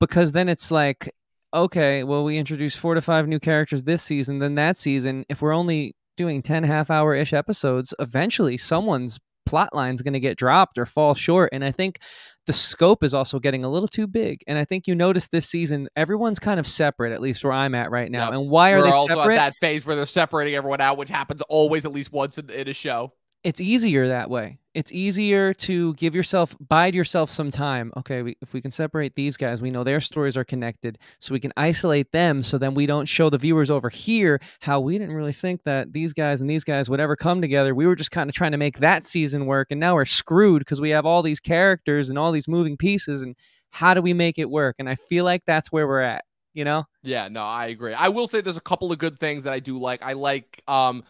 because then it's like okay, well we introduce 4 to 5 new characters this season, then that season if we're only doing 10 half hour ish episodes, eventually someone's plot line's going to get dropped or fall short and I think the scope is also getting a little too big. And I think you notice this season, everyone's kind of separate, at least where I'm at right now. Yep. And why are We're they also separate? at that phase where they're separating everyone out, which happens always at least once in, in a show. It's easier that way. It's easier to give yourself, bide yourself some time. Okay, we, if we can separate these guys, we know their stories are connected, so we can isolate them. So then we don't show the viewers over here how we didn't really think that these guys and these guys would ever come together. We were just kind of trying to make that season work, and now we're screwed because we have all these characters and all these moving pieces. And how do we make it work? And I feel like that's where we're at. You know, Yeah, no, I agree. I will say there's a couple of good things that I do like. I like, um,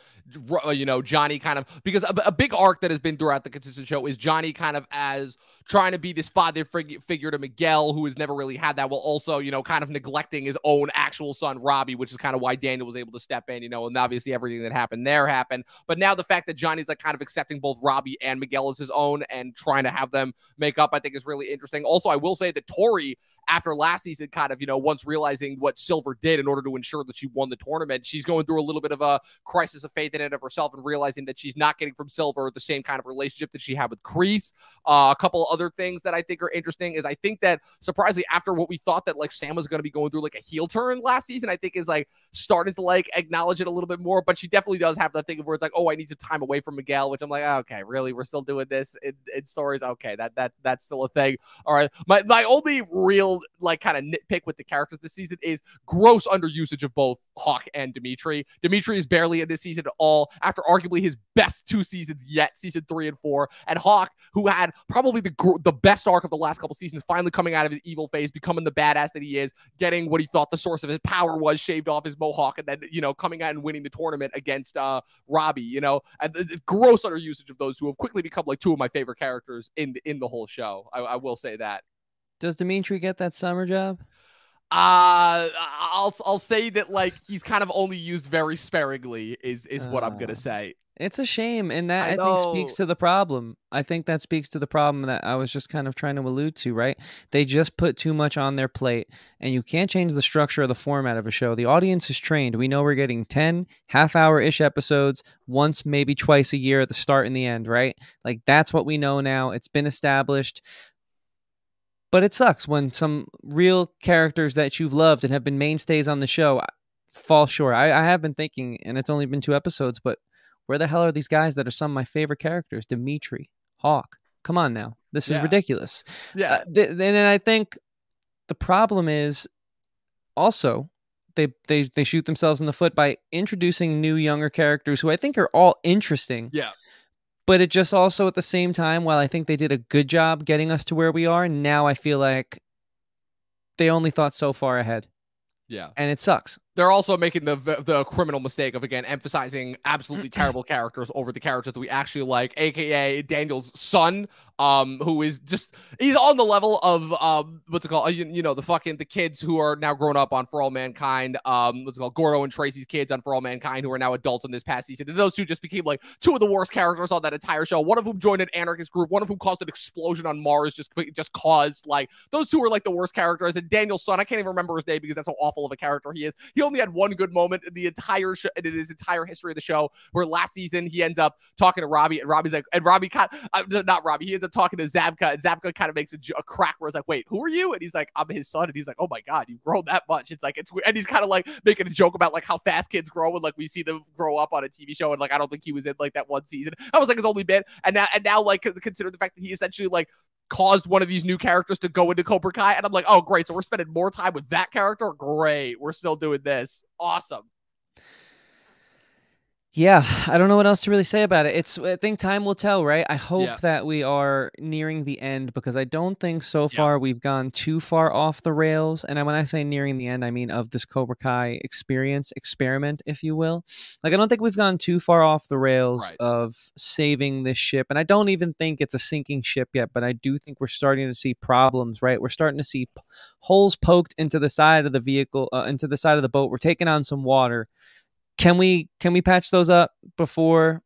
Uh, you know, Johnny kind of because a, a big arc that has been throughout the consistent show is Johnny kind of as trying to be this father fig- figure to Miguel, who has never really had that, while also, you know, kind of neglecting his own actual son Robbie, which is kind of why Daniel was able to step in, you know, and obviously everything that happened there happened. But now the fact that Johnny's like kind of accepting both Robbie and Miguel as his own and trying to have them make up, I think is really interesting. Also, I will say that Tori after last season, kind of, you know, once realizing what Silver did in order to ensure that she won the tournament, she's going through a little bit of a crisis of faith in of herself and realizing that she's not getting from Silver the same kind of relationship that she had with Kreese. Uh, a couple other things that I think are interesting is I think that surprisingly, after what we thought that like Sam was going to be going through like a heel turn last season, I think is like starting to like acknowledge it a little bit more. But she definitely does have that thing where it's like, oh, I need some time away from Miguel, which I'm like, oh, okay, really, we're still doing this in, in stories. Okay, that that that's still a thing. All right. My my only real like kind of nitpick with the characters this season is gross underusage of both Hawk and Dimitri. Dimitri is barely in this season at all after arguably his best two seasons yet, season three and four. And Hawk, who had probably the gr- the best arc of the last couple seasons, finally coming out of his evil phase, becoming the badass that he is, getting what he thought the source of his power was, shaved off his mohawk, and then you know coming out and winning the tournament against uh Robbie. You know, and the gross underusage of those who have quickly become like two of my favorite characters in the, in the whole show. I, I will say that. does Dimitri get that summer job? Uh, I'll I'll say that like he's kind of only used very sparingly is is what I'm gonna say. It's a shame, and that I I, think speaks to the problem. I think that speaks to the problem that I was just kind of trying to allude to, right? They just put too much on their plate, and you can't change the structure of the format of a show. The audience is trained. We know we're getting 10 half hour ish episodes once, maybe twice a year at the start and the end, right? Like that's what we know now. It's been established. But it sucks when some real characters that you've loved and have been mainstays on the show fall short. I, I have been thinking, and it's only been two episodes, but where the hell are these guys that are some of my favorite characters? Dimitri, Hawk. Come on now. This is Yeah. ridiculous. Yeah, Uh, th- and I think the problem is also they, they they shoot themselves in the foot by introducing new younger characters who I think are all interesting. yeah. But it just also at the same time, while I think they did a good job getting us to where we are, now I feel like they only thought so far ahead. Yeah. And it sucks. They're also making the the criminal mistake of again emphasizing absolutely (clears throat) terrible characters over the characters that we actually like, aka Daniel's son, um, who is just he's on the level of um what's it called? Uh, You, you know, the fucking the kids who are now grown up on For All Mankind, um, what's it called? Gordo and Tracy's kids on For All Mankind, who are now adults in this past season. And those two just became like two of the worst characters on that entire show. One of whom joined an anarchist group, one of whom caused an explosion on Mars, just just caused like those two are like the worst characters. And Daniel's son, I can't even remember his name because that's how awful of a character he is. He only had one good moment in the entire show, in his entire history of the show, where last season he ends up talking to Robbie, and Robbie's like, and Robbie kind, uh, not Robbie, he ends up talking to Zabka, and Zabka kind of makes a crack where it's like, wait, who are you? And he's like, I'm his son, and he's like, oh my god, you've grown that much. It's like it's weird, and he's kind of like making a joke about like how fast kids grow, and like we see them grow up on a TV show, and like I don't think he was in like that one season. I was like his only bit, and now and now like consider the fact that he essentially like caused one of these new characters to go into Cobra Kai. And I'm like, oh, great. So we're spending more time with that character. Great. We're still doing this. Awesome. Yeah, I don't know what else to really say about it. It's I think time will tell, right? I hope Yeah. that we are nearing the end because I don't think so Yeah. far we've gone too far off the rails. And when I say nearing the end, I mean of this Cobra Kai experience, experiment, if you will. Like I don't think we've gone too far off the rails Right. of saving this ship. And I don't even think it's a sinking ship yet, but I do think we're starting to see problems, right? We're starting to see p- holes poked into the side of the vehicle, uh, into the side of the boat. We're taking on some water can we can we patch those up before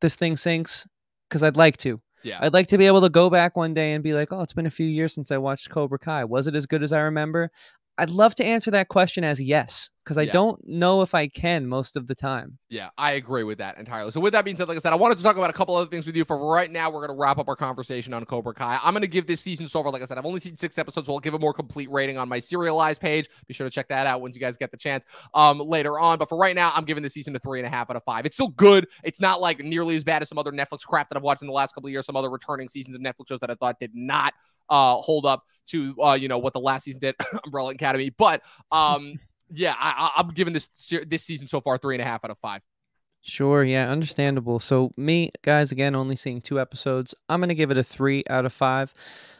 this thing sinks? Because i'd like to. Yeah. i'd like to be able to go back one day and be like oh it's been a few years since i watched cobra kai. Was it as good as i remember i'd love to answer that question as yes because i Yeah. don't know if i can most of the time Yeah, I agree with that entirely. So with that being said, like I said, I wanted to talk about a couple other things with you. For right now, we're gonna wrap up our conversation on Cobra Kai. I'm gonna give this season so far. Like I said, I've only seen six episodes, so I'll give a more complete rating on my serialized page. Be sure to check that out once you guys get the chance um later on. But for right now, I'm giving this season a three and a half out of five. It's still good. It's not like nearly as bad as some other Netflix crap that I've watched in the last couple of years, some other returning seasons of Netflix shows that I thought did not uh hold up to uh you know what the last season did, (coughs) Umbrella Academy. But um (laughs) yeah, I, I'm giving this this season so far three and a half out of five. sure yeah understandable so me guys again only seeing two episodes i'm gonna give it a three out of five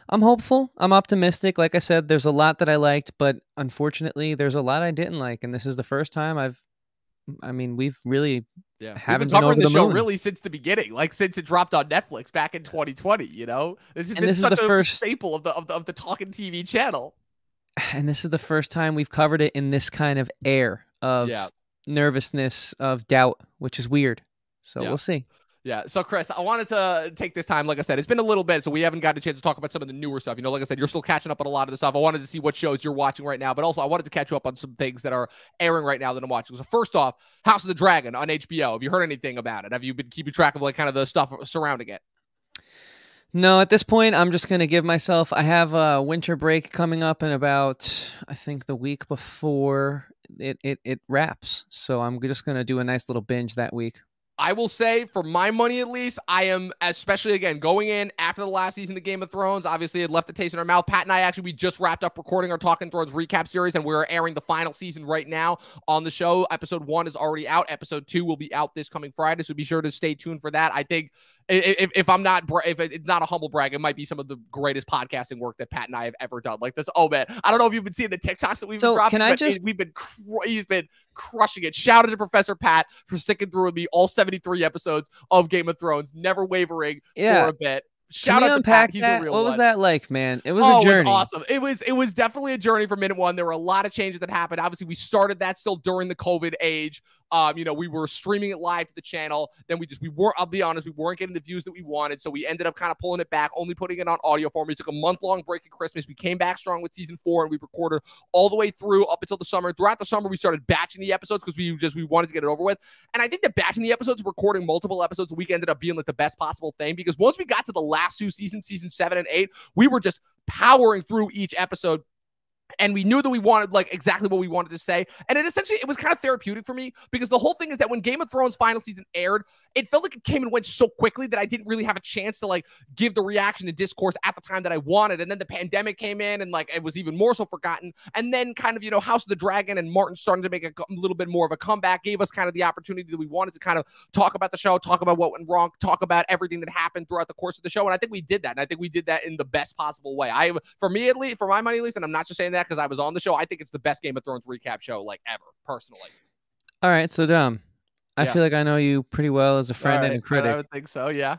i'm hopeful i'm optimistic like i said there's a lot that i liked but unfortunately there's a lot i didn't like and this is the first time i've i mean we've really Yeah, Haven't we've been been covering over the, the show moon. really since the beginning, like since it dropped on Netflix back in 2020. You know, this has And been this is such the a first- staple of the of the of the Talkin' TV channel. (sighs) and this is the first time we've covered it in this kind of air of Yeah. nervousness of doubt which is weird so Yeah. we'll see Yeah. So, Chris, I wanted to take this time. Like I said, it's been a little bit, so we haven't gotten a chance to talk about some of the newer stuff. You know, like I said, you're still catching up on a lot of the stuff. I wanted to see what shows you're watching right now, but also I wanted to catch you up on some things that are airing right now that I'm watching. So, first off, House of the Dragon on HBO. Have you heard anything about it? Have you been keeping track of like kind of the stuff surrounding it? no at this point i'm just going to give myself i have a winter break coming up in about i think the week before it it, it wraps so i'm just going to do a nice little binge that week I will say, for my money at least, I am especially again going in after the last season of Game of Thrones. Obviously, it left the taste in our mouth. Pat and I actually we just wrapped up recording our Talking Thrones recap series, and we're airing the final season right now on the show. Episode one is already out. Episode two will be out this coming Friday, so be sure to stay tuned for that. I think if, if I'm not if it's not a humble brag, it might be some of the greatest podcasting work that Pat and I have ever done. Like this, oh man, I don't know if you've been seeing the TikToks that we've So, been dropping. can I just- we've been cr- he's been crushing it. Shout out to Professor Pat for sticking through with me all 73 episodes of Game of Thrones, never wavering Yeah. for a bit. Can Shout we out to unpack Pat. He's that? a real what was that like man it was oh, a journey It was awesome. It was it was definitely a journey from minute one. There were a lot of changes that happened. Obviously, we started that still during the COVID age. Um, you know, we were streaming it live to the channel. Then we just we weren't. I'll be honest, we weren't getting the views that we wanted, so we ended up kind of pulling it back, only putting it on audio form. We took a month long break at Christmas. We came back strong with season four, and we recorded all the way through up until the summer. Throughout the summer, we started batching the episodes because we just we wanted to get it over with. And I think that batching the episodes, recording multiple episodes a week, ended up being like the best possible thing because once we got to the last two seasons, season seven and eight, we were just powering through each episode and we knew that we wanted like exactly what we wanted to say. And it essentially it was kind of therapeutic for me because the whole thing is that when game of thrones final season aired it felt like it came and went so quickly that i didn't really have a chance to like give the reaction and discourse at the time that i wanted. And then the pandemic came in and like it was even more so forgotten. And then kind of you know house of the dragon and martin starting to make a, co- little bit more of a comeback gave us kind of the opportunity that we wanted to kind of talk about the show talk about what went wrong talk about everything that happened throughout the course of the show. And i think we did that. And i think we did that in the best possible way. I for me at least for my money at least and i'm not just saying that because i was on the show i think it's the best game of thrones recap show like ever personally all right so dom i Yeah. feel like i know you pretty well as a friend All and a critic i would think so yeah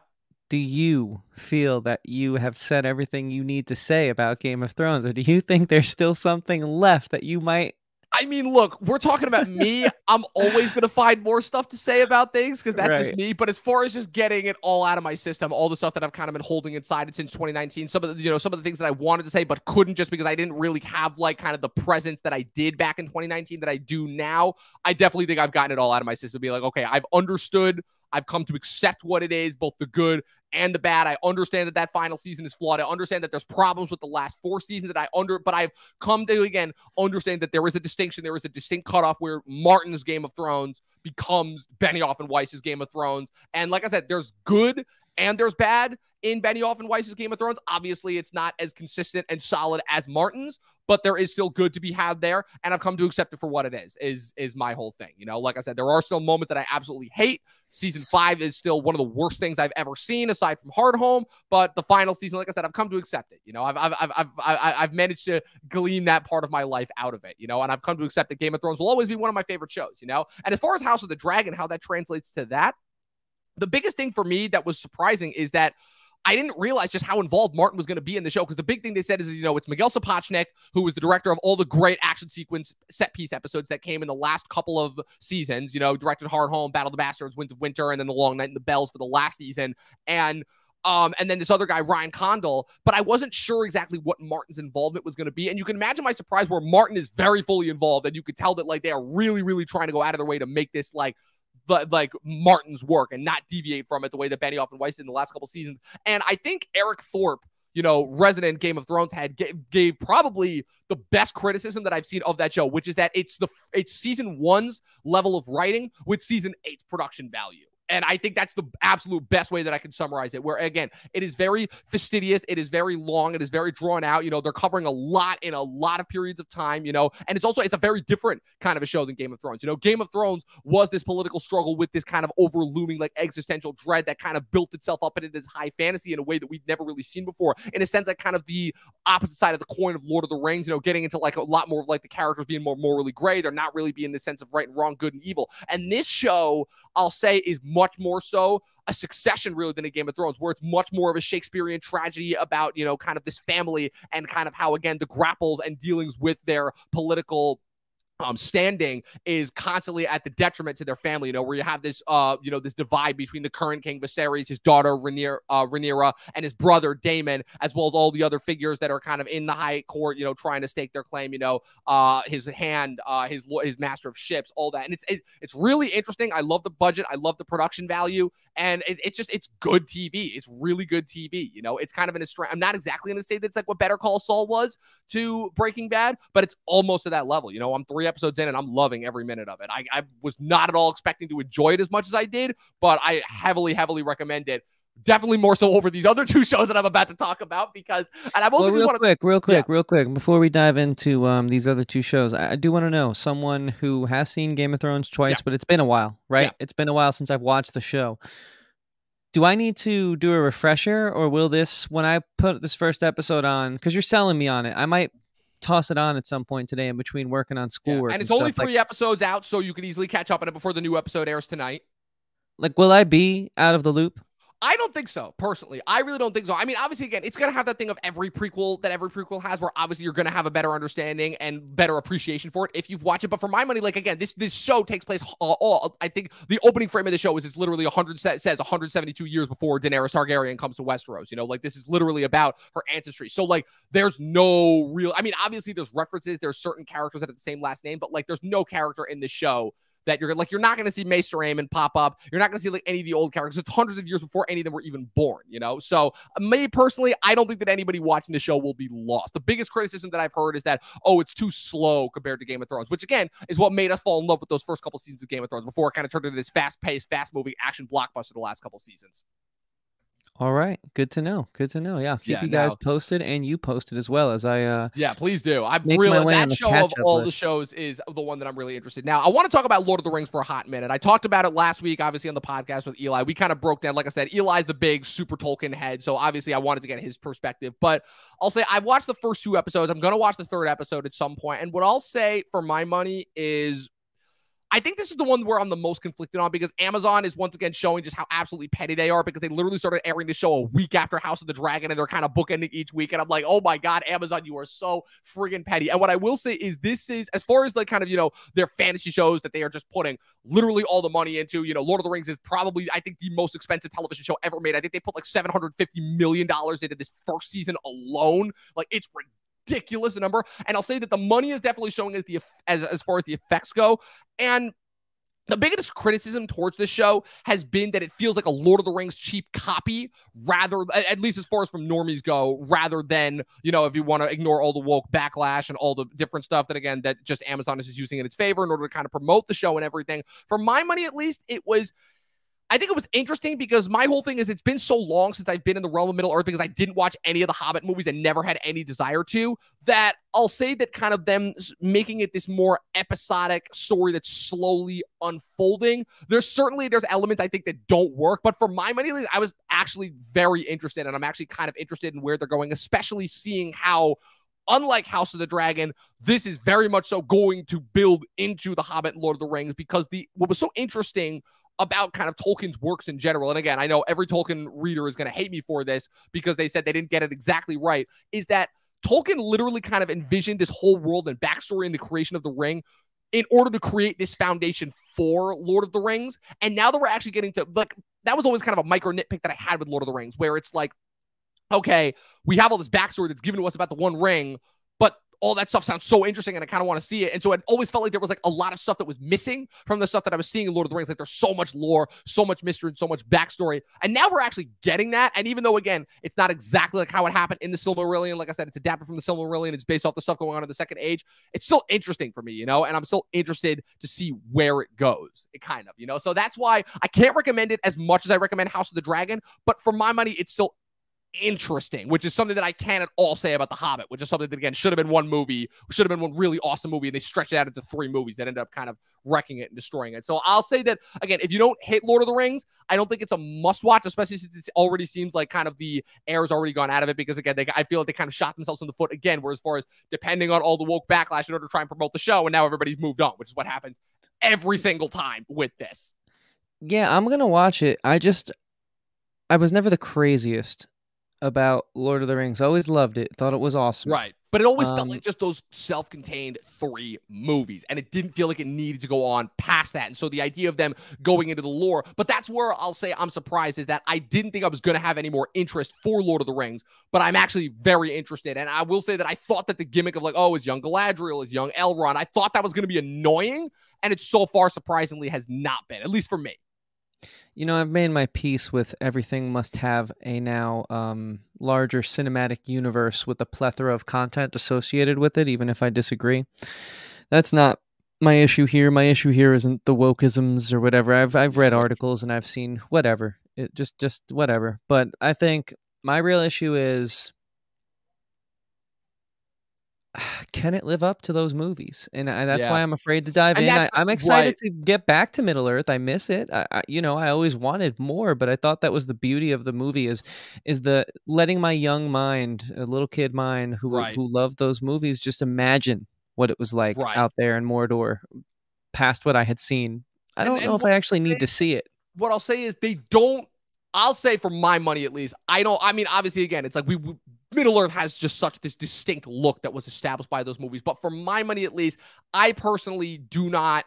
do you feel that you have said everything you need to say about Game of Thrones, or do you think there's still something left that you might? I mean, look, we're talking about me. (laughs) I'm always going to find more stuff to say about things because that's just me. But as far as just getting it all out of my system, all the stuff that I've kind of been holding inside it since 2019, some of the, you know, some of the things that I wanted to say but couldn't just because I didn't really have like kind of the presence that I did back in 2019 that I do now. I definitely think I've gotten it all out of my system. Be like, okay, I've understood. I've come to accept what it is, both the good and the bad. I understand that that final season is flawed. I understand that there's problems with the last four seasons that I under, but I've come to again understand that there is a distinction. There is a distinct cutoff where Martin's Game of Thrones becomes Benioff and Weiss's Game of Thrones. And like I said, there's good and there's bad in Benioff and Weiss's Game of Thrones. Obviously, it's not as consistent and solid as Martin's, but there is still good to be had there, and I've come to accept it for what it is. Is is my whole thing. You know, like I said, there are still moments that I absolutely hate. Season five is still one of the worst things I've ever seen, aside from Hardhome. But the final season, like I said, I've come to accept it. You know, I've I've I've I've, I've managed to glean that part of my life out of it. You know, and I've come to accept that Game of Thrones will always be one of my favorite shows. You know, and as far as House of the Dragon, how that translates to that, the biggest thing for me that was surprising is that I didn't realize just how involved Martin was going to be in the show because the big thing they said is, you know, it's Miguel Sapochnik, who was the director of all the great action sequence set piece episodes that came in the last couple of seasons, you know, directed Hardhome, Battle of the Bastards, Winds of Winter, and then The Long Night and the Bells for the last season. And um, and then this other guy, Ryan Condal, but I wasn't sure exactly what Martin's involvement was going to be. And you can imagine my surprise where Martin is very fully involved, and you could tell that like they are really, really trying to go out of their way to make this like like Martin's work and not deviate from it the way that Benioff and Weiss did in the last couple seasons. And I think Eric Thorpe, you know, resident Game of Thrones had gave, gave probably the best criticism that I've seen of that show, which is that it's the it's season one's level of writing with season eight's production value. And I think that's the absolute best way that I can summarize it. Where again, it is very fastidious, it is very long, it is very drawn out. You know, they're covering a lot in a lot of periods of time. You know, and it's also it's a very different kind of a show than Game of Thrones. You know, Game of Thrones was this political struggle with this kind of overlooming like existential dread that kind of built itself up into this high fantasy in a way that we've never really seen before. In a sense, like kind of the opposite side of the coin of Lord of the Rings. You know, getting into like a lot more of like the characters being more morally gray. They're not really being the sense of right and wrong, good and evil. And this show, I'll say, is much more so a succession really than a Game of Thrones, where it's much more of a Shakespearean tragedy about, you know, kind of this family and kind of how, again, the grapples and dealings with their political um, standing is constantly at the detriment to their family. You know, where you have this, uh, you know, this divide between the current king Viserys, his daughter Rhaenyra, uh, Rhaenyra, and his brother Daemon, as well as all the other figures that are kind of in the high court. You know, trying to stake their claim. You know, uh, his hand, uh, his his master of ships, all that, and it's it, it's really interesting. I love the budget. I love the production value, and it, it's just it's good TV. It's really good TV. You know, it's kind of in a strength. I'm not exactly going to say that's like what Better Call Saul was to Breaking Bad, but it's almost at that level. You know, I'm three episodes in and I'm loving every minute of it. I, I was not at all expecting to enjoy it as much as I did, but I heavily, heavily recommend it definitely more so over these other (laughs) two shows that I'm about to talk about because and I'm also well, real wanna, quick, real quick, yeah. real quick before we dive into um, these other two shows, I, I do want to know someone who has seen Game of Thrones twice, yeah. but it's been a while, right? Yeah. It's been a while since I've watched the show. Do I need to do a refresher, or will this when I put this first episode on? Because you're selling me on it, I might toss it on at some point today in between working on schoolwork. Yeah. And it's and only three like, episodes out, so you can easily catch up on it before the new episode airs tonight. Like, will I be out of the loop? I don't think so, personally. I really don't think so. I mean, obviously, again, it's going to have that thing of every prequel that every prequel has, where obviously you're going to have a better understanding and better appreciation for it if you've watched it. But for my money, like again, this this show takes place all. all I think the opening frame of the show is it's literally 100 says 172 years before Daenerys Targaryen comes to Westeros. You know, like this is literally about her ancestry. So like, there's no real. I mean, obviously, there's references. There's certain characters that have the same last name, but like, there's no character in the show that you're like you're not going to see Maester Aemon pop up. You're not going to see like any of the old characters. It's hundreds of years before any of them were even born. You know, so me personally, I don't think that anybody watching the show will be lost. The biggest criticism that I've heard is that oh, it's too slow compared to Game of Thrones, which again is what made us fall in love with those first couple seasons of Game of Thrones before it kind of turned into this fast-paced, fast-moving action blockbuster the last couple seasons. All right, good to know. Good to know. Yeah, keep yeah, you guys now, posted and you posted as well as I. uh Yeah, please do. I'm really that show of all list. the shows is the one that I'm really interested. In. Now, I want to talk about Lord of the Rings for a hot minute. I talked about it last week, obviously on the podcast with Eli. We kind of broke down, like I said, Eli's the big super Tolkien head, so obviously I wanted to get his perspective. But I'll say I've watched the first two episodes. I'm going to watch the third episode at some point, and what I'll say for my money is I think this is the one where I'm the most conflicted on because Amazon is once again showing just how absolutely petty they are because they literally started airing the show a week after House of the Dragon and they're kind of bookending each week. And I'm like, oh my God, Amazon, you are so friggin' petty. And what I will say is this is, as far as like kind of, you know, their fantasy shows that they are just putting literally all the money into, you know, Lord of the Rings is probably, I think, the most expensive television show ever made. I think they put like $750 million into this first season alone. Like, it's ridiculous ridiculous number. And I'll say that the money is definitely showing as the as as far as the effects go. And the biggest criticism towards this show has been that it feels like a Lord of the Rings cheap copy, rather, at least as far as from normies go, rather than, you know, if you want to ignore all the woke backlash and all the different stuff that, again, that just Amazon is just using in its favor in order to kind of promote the show and everything. For my money, at least, it was I think it was interesting because my whole thing is it's been so long since I've been in the realm of Middle Earth because I didn't watch any of the Hobbit movies and never had any desire to. That I'll say that kind of them making it this more episodic story that's slowly unfolding. There's certainly there's elements I think that don't work, but for my money, I was actually very interested, and I'm actually kind of interested in where they're going, especially seeing how unlike House of the Dragon, this is very much so going to build into the Hobbit and Lord of the Rings because the what was so interesting about kind of Tolkien's works in general. And again, I know every Tolkien reader is going to hate me for this because they said they didn't get it exactly right. Is that Tolkien literally kind of envisioned this whole world and backstory in the creation of the ring in order to create this foundation for Lord of the Rings. And now that we're actually getting to like that was always kind of a micro nitpick that I had with Lord of the Rings, where it's like, okay, we have all this backstory that's given to us about the One Ring, all that stuff sounds so interesting and I kind of want to see it. And so it always felt like there was like a lot of stuff that was missing from the stuff that I was seeing in Lord of the Rings. Like there's so much lore, so much mystery, and so much backstory. And now we're actually getting that. And even though, again, it's not exactly like how it happened in the Silmarillion, like I said, it's adapted from the Silmarillion, it's based off the stuff going on in the Second Age. It's still interesting for me, you know, and I'm still interested to see where it goes. It kind of, you know, so that's why I can't recommend it as much as I recommend House of the Dragon. But for my money, it's still interesting, which is something that I can't at all say about The Hobbit, which is something that, again, should have been one movie, should have been one really awesome movie, and they stretched it out into three movies that ended up kind of wrecking it and destroying it. So I'll say that, again, if you don't hate Lord of the Rings, I don't think it's a must watch, especially since it already seems like kind of the air has already gone out of it because, again, they, I feel like they kind of shot themselves in the foot again, where as far as depending on all the woke backlash in order to try and promote the show, and now everybody's moved on, which is what happens every single time with this. Yeah, I'm going to watch it. I just, I was never the craziest about Lord of the Rings. Always loved it. Thought it was awesome. Right. But it always um, felt like just those self contained three movies. And it didn't feel like it needed to go on past that. And so the idea of them going into the lore, but that's where I'll say I'm surprised is that I didn't think I was going to have any more interest for Lord of the Rings, but I'm actually very interested. And I will say that I thought that the gimmick of like, oh, it's young Galadriel, it's young Elrond, I thought that was going to be annoying. And it so far surprisingly has not been, at least for me. You know, I've made my peace with everything must have a now um, larger cinematic universe with a plethora of content associated with it, even if I disagree. That's not my issue here. My issue here isn't the wokeisms or whatever. I've I've read articles and I've seen whatever. It just just whatever. But I think my real issue is (sighs) can it live up to those movies? And I, that's yeah. why I'm afraid to dive and in. I, am excited right. to get back to Middle Earth. I miss it. I, I, you know, I always wanted more, but I thought that was the beauty of the movie is is the letting my young mind, a little kid mind who right. who loved those movies, just imagine what it was like right. out there in Mordor, past what I had seen. I don't and, know and if I actually need to see it. What I'll say is they don't I'll say for my money at least, I don't. I mean, obviously, again, it's like we, we Middle Earth has just such this distinct look that was established by those movies. But for my money, at least, I personally do not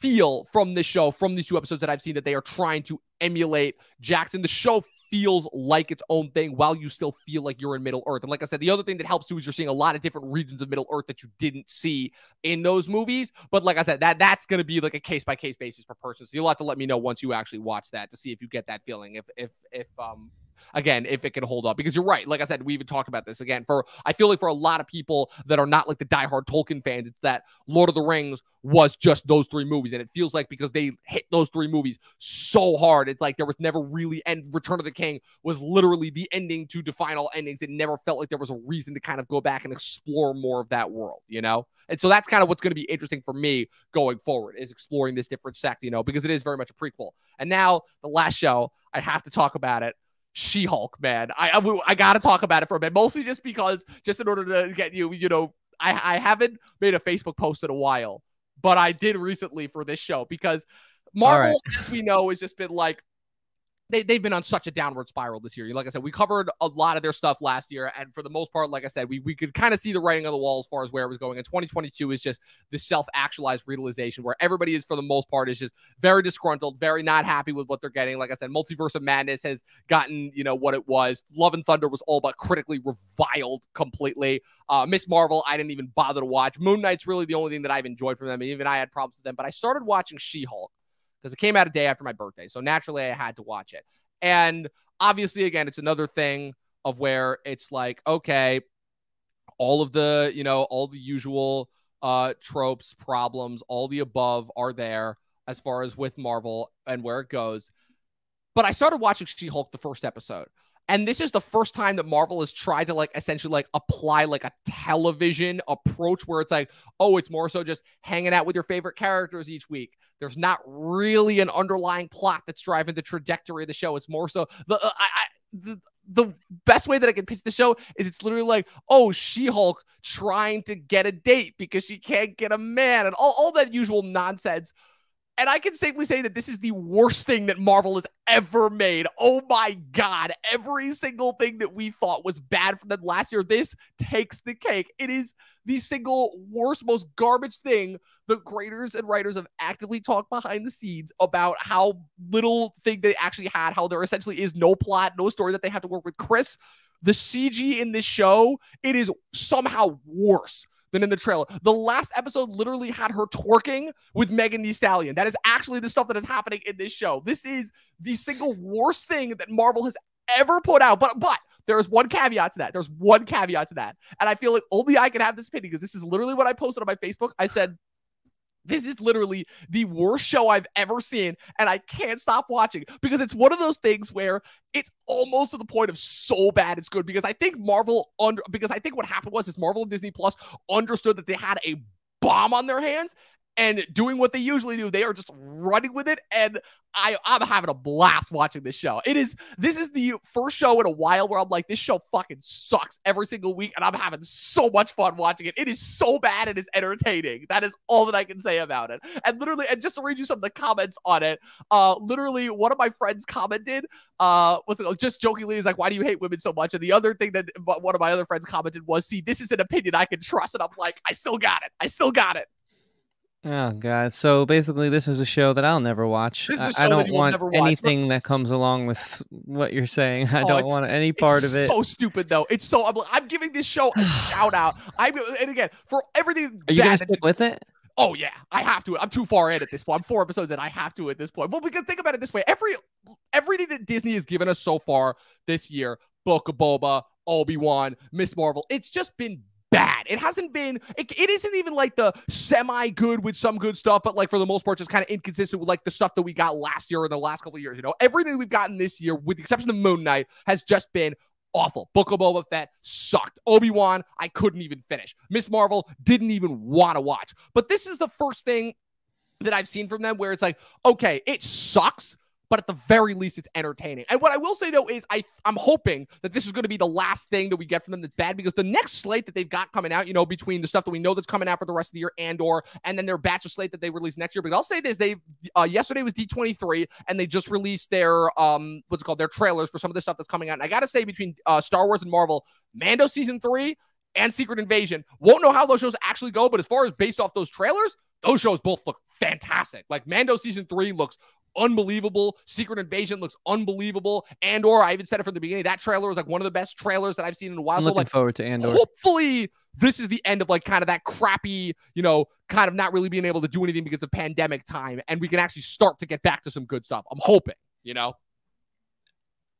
feel from this show, from these two episodes that I've seen, that they are trying to emulate Jackson. The show feels like its own thing while you still feel like you're in Middle Earth. And like I said, the other thing that helps too is you're seeing a lot of different regions of Middle Earth that you didn't see in those movies. But like I said, that that's going to be like a case by case basis per person. So you'll have to let me know once you actually watch that to see if you get that feeling. If if if um again if it can hold up because you're right like i said we even talked about this again for i feel like for a lot of people that are not like the diehard tolkien fans it's that lord of the rings was just those three movies and it feels like because they hit those three movies so hard it's like there was never really and return of the king was literally the ending to define all endings it never felt like there was a reason to kind of go back and explore more of that world you know? And so that's kind of what's going to be interesting for me going forward is exploring this different sect you know because it is very much a prequel. And now the last show i have to talk about it she Hulk, man. I, I, I got to talk about it for a bit, mostly just because, just in order to get you, you know, I, I haven't made a Facebook post in a while, but I did recently for this show because Marvel, right. as we know, has just been like they, they've been on such a downward spiral this year. Like I said, we covered a lot of their stuff last year. And for the most part, like I said, we, we could kind of see the writing on the wall as far as where it was going. And 2022 is just the self actualized realization where everybody is, for the most part, is just very disgruntled, very not happy with what they're getting. Like I said, Multiverse of Madness has gotten, you know, what it was. Love and Thunder was all but critically reviled completely. Uh, Miss Marvel, I didn't even bother to watch. Moon Knight's really the only thing that I've enjoyed from them. Even I had problems with them. But I started watching She Hulk because it came out a day after my birthday. So naturally, I had to watch it. And obviously, again, it's another thing of where it's like, okay, all of the, you know, all the usual uh tropes, problems, all the above are there as far as with Marvel and where it goes. But I started watching She Hulk the first episode. And this is the first time that Marvel has tried to like essentially like apply like a television approach where it's like, oh, it's more so just hanging out with your favorite characters each week. There's not really an underlying plot that's driving the trajectory of the show. It's more so the uh, I, I the, the best way that I can pitch the show is it's literally like, oh, She Hulk trying to get a date because she can't get a man and all, all that usual nonsense. And I can safely say that this is the worst thing that Marvel has ever made. Oh my God. Every single thing that we thought was bad from them last year, this takes the cake. It is the single worst, most garbage thing the creators and writers have actively talked behind the scenes about how little thing they actually had, how there essentially is no plot, no story that they have to work with. Chris, the CG in this show, it is somehow worse than in the trailer. The last episode literally had her twerking with Megan Thee Stallion. That is actually the stuff that is happening in this show. This is the single worst thing that Marvel has ever put out. But but there's one caveat to that. There's one caveat to that. And I feel like only I can have this opinion because this is literally what I posted on my Facebook. I said this is literally the worst show I've ever seen, and I can't stop watching because it's one of those things where it's almost to the point of so bad it's good. Because I think Marvel under because I think what happened was is Marvel and Disney Plus understood that they had a bomb on their hands and doing what they usually do. They are just running with it, and I I'm having a blast watching this show. It is this is the first show in a while where I'm like, this show fucking sucks every single week, and I'm having so much fun watching it. It is so bad, it is entertaining. That is all that I can say about it. And literally, and just to read you some of the comments on it, uh, literally one of my friends commented, uh, it just jokingly is like, why do you hate women so much? And the other thing that one of my other friends commented was, see, this is an opinion I can trust, and I'm like, I still got it. I still got it. Oh god! So basically, this is a show that I'll never watch. I, I, don't want anything that comes along with what you're saying. (laughs) I oh, don't want any part of it. So stupid though. It's so I'm, I'm giving this show a shout out. I and again for everything. Are you gonna stick with it? Oh yeah, I have to. I'm too far in at this point. I'm four episodes in. I have to at this point. Well, because think about it this way: every everything that Disney has given us so far this year, Book of Boba, Obi Wan, Miss Marvel, it's just been bad. It hasn't been, it, it isn't even like the semi good with some good stuff, but like for the most part, just kind of inconsistent with like the stuff that we got last year or the last couple of years. You know, everything we've gotten this year, with the exception of Moon Knight, has just been awful. Book of Boba Fett sucked. Obi Wan, I couldn't even finish. Miss Marvel didn't even want to watch. But this is the first thing that I've seen from them where it's like, okay, it sucks, but at the very least, it's entertaining. And what I will say though is I I'm hoping that this is going to be the last thing that we get from them that's bad because the next slate that they've got coming out, you know, between the stuff that we know that's coming out for the rest of the year and or and then their batch of slate that they release next year. But I'll say this: they uh, yesterday was D23 and they just released their um what's it called their trailers for some of the stuff that's coming out. And I gotta say, between uh, Star Wars and Marvel, Mando season three and Secret Invasion. Won't know how those shows actually go, but as far as based off those trailers, those shows both look fantastic. Like Mando season three looks unbelievable. Secret Invasion looks unbelievable. Andor, I even said it from the beginning. That trailer was like one of the best trailers that I've seen in a while. I'm so looking like, forward to Andor. Hopefully, this is the end of like kind of that crappy, you know, kind of not really being able to do anything because of pandemic time, and we can actually start to get back to some good stuff. I'm hoping, you know.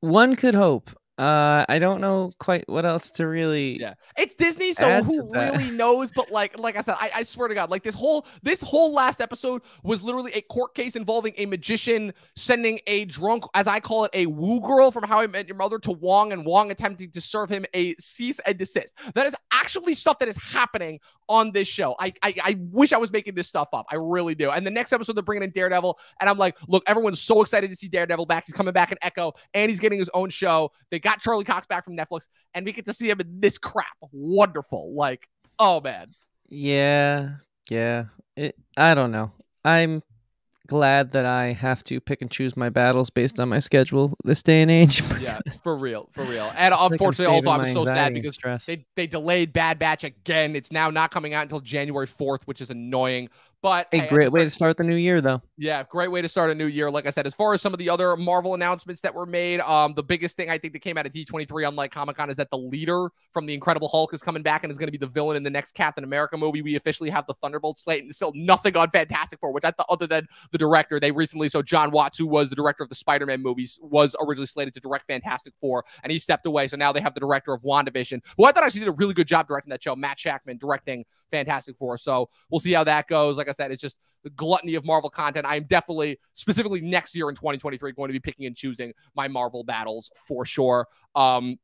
One could hope. Uh, I don't know quite what else to really. Yeah, it's Disney, so who really knows? But like, like I said, I, I, swear to God, like this whole this whole last episode was literally a court case involving a magician sending a drunk, as I call it, a woo girl from How I Met Your Mother to Wong, and Wong attempting to serve him a cease and desist. That is actually stuff that is happening on this show. I, I I wish I was making this stuff up. I really do. And the next episode, they're bringing in Daredevil, and I'm like, look, everyone's so excited to see Daredevil back. He's coming back in Echo, and he's getting his own show. They got got Charlie Cox back from Netflix, and we get to see him in this crap. Wonderful. Like, oh man. Yeah, yeah. It, I don't know. I'm glad that I have to pick and choose my battles based on my schedule this day and age. (laughs) yeah, for real, for real. And unfortunately, also I'm so sad because they they delayed Bad Batch again. It's now not coming out until January 4th, which is annoying. But a hey, great way to start the new year, though. Yeah, great way to start a new year. Like I said, as far as some of the other Marvel announcements that were made, um, the biggest thing I think that came out of D23, unlike Comic Con, is that the leader from the Incredible Hulk is coming back and is going to be the villain in the next Captain America movie. We officially have the Thunderbolt slate, and still nothing on Fantastic Four, which I thought, other than the director. They recently, so Jon Watts, who was the director of the Spider Man movies, was originally slated to direct Fantastic Four, and he stepped away. So now they have the director of WandaVision, who I thought actually did a really good job directing that show, Matt Shakman, directing Fantastic Four. So we'll see how that goes. Like I said, it's just the gluttony of Marvel content. I am definitely, specifically next year in 2023, going to be picking and choosing my Marvel battles for sure. Um,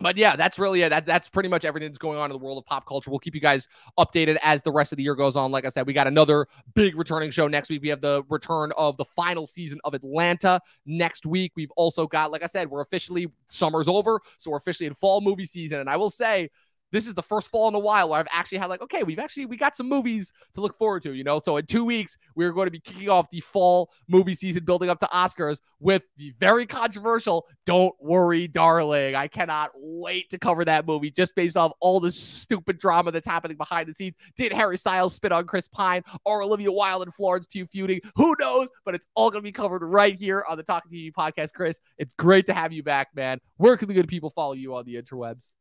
but yeah, that's really it. That, that's pretty much everything that's going on in the world of pop culture. We'll keep you guys updated as the rest of the year goes on. Like I said, we got another big returning show next week. We have the return of the final season of Atlanta next week. We've also got, like I said, we're officially summer's over, so we're officially in fall movie season. And I will say, this is the first fall in a while where I've actually had like, okay, we've actually we got some movies to look forward to, you know. So in two weeks, we're going to be kicking off the fall movie season, building up to Oscars with the very controversial "Don't Worry, Darling." I cannot wait to cover that movie just based off all the stupid drama that's happening behind the scenes. Did Harry Styles spit on Chris Pine or Olivia Wilde and Florence Pugh feuding? Who knows? But it's all going to be covered right here on the Talkin' TV podcast. Chris, it's great to have you back, man. Where can the good people follow you on the interwebs?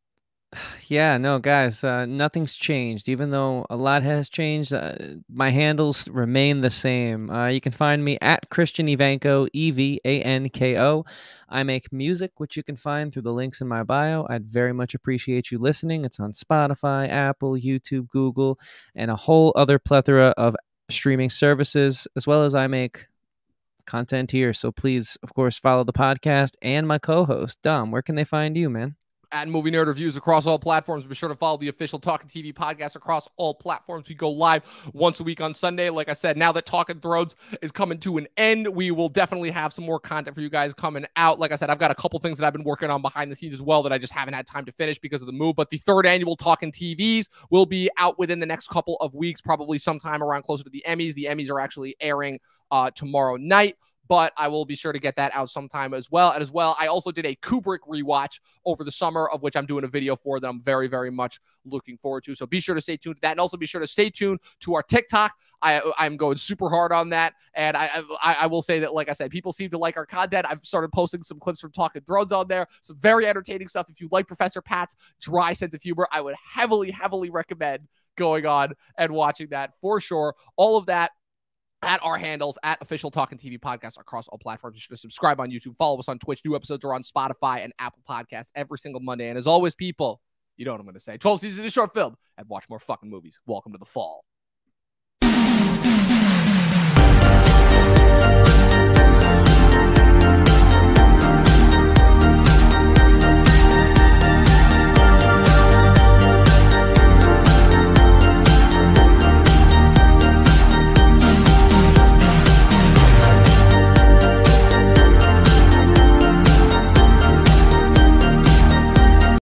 (sighs) Yeah, no, guys, uh, nothing's changed. Even though a lot has changed, uh, my handles remain the same. Uh, you can find me at Christian Evanko, E V A N K O. I make music, which you can find through the links in my bio. I'd very much appreciate you listening. It's on Spotify, Apple, YouTube, Google, and a whole other plethora of streaming services, as well as I make content here. So please, of course, follow the podcast and my co host, Dom. Where can they find you, man? At Movie Nerd Reviews across all platforms. Be sure to follow the official Talkin' TV podcast across all platforms. We go live once a week on Sunday. Like I said, now that Talking Thrones is coming to an end, we will definitely have some more content for you guys coming out. Like I said, I've got a couple things that I've been working on behind the scenes as well that I just haven't had time to finish because of the move. But the third annual Talking TVs will be out within the next couple of weeks, probably sometime around closer to the Emmys. The Emmys are actually airing uh, tomorrow night but I will be sure to get that out sometime as well. And as well, I also did a Kubrick rewatch over the summer, of which I'm doing a video for that I'm very, very much looking forward to. So be sure to stay tuned to that, and also be sure to stay tuned to our TikTok. I I'm going super hard on that, and I I, I will say that, like I said, people seem to like our content. I've started posting some clips from Talking Thrones on there, some very entertaining stuff. If you like Professor Pat's dry sense of humor, I would heavily, heavily recommend going on and watching that for sure. All of that at our handles at official Talkin' TV podcast across all platforms. You should subscribe on YouTube, follow us on Twitch. New episodes are on Spotify and Apple Podcasts every single Monday. And as always, people, you know what I'm going to say 12 seasons a short film and watch more fucking movies. Welcome to the fall.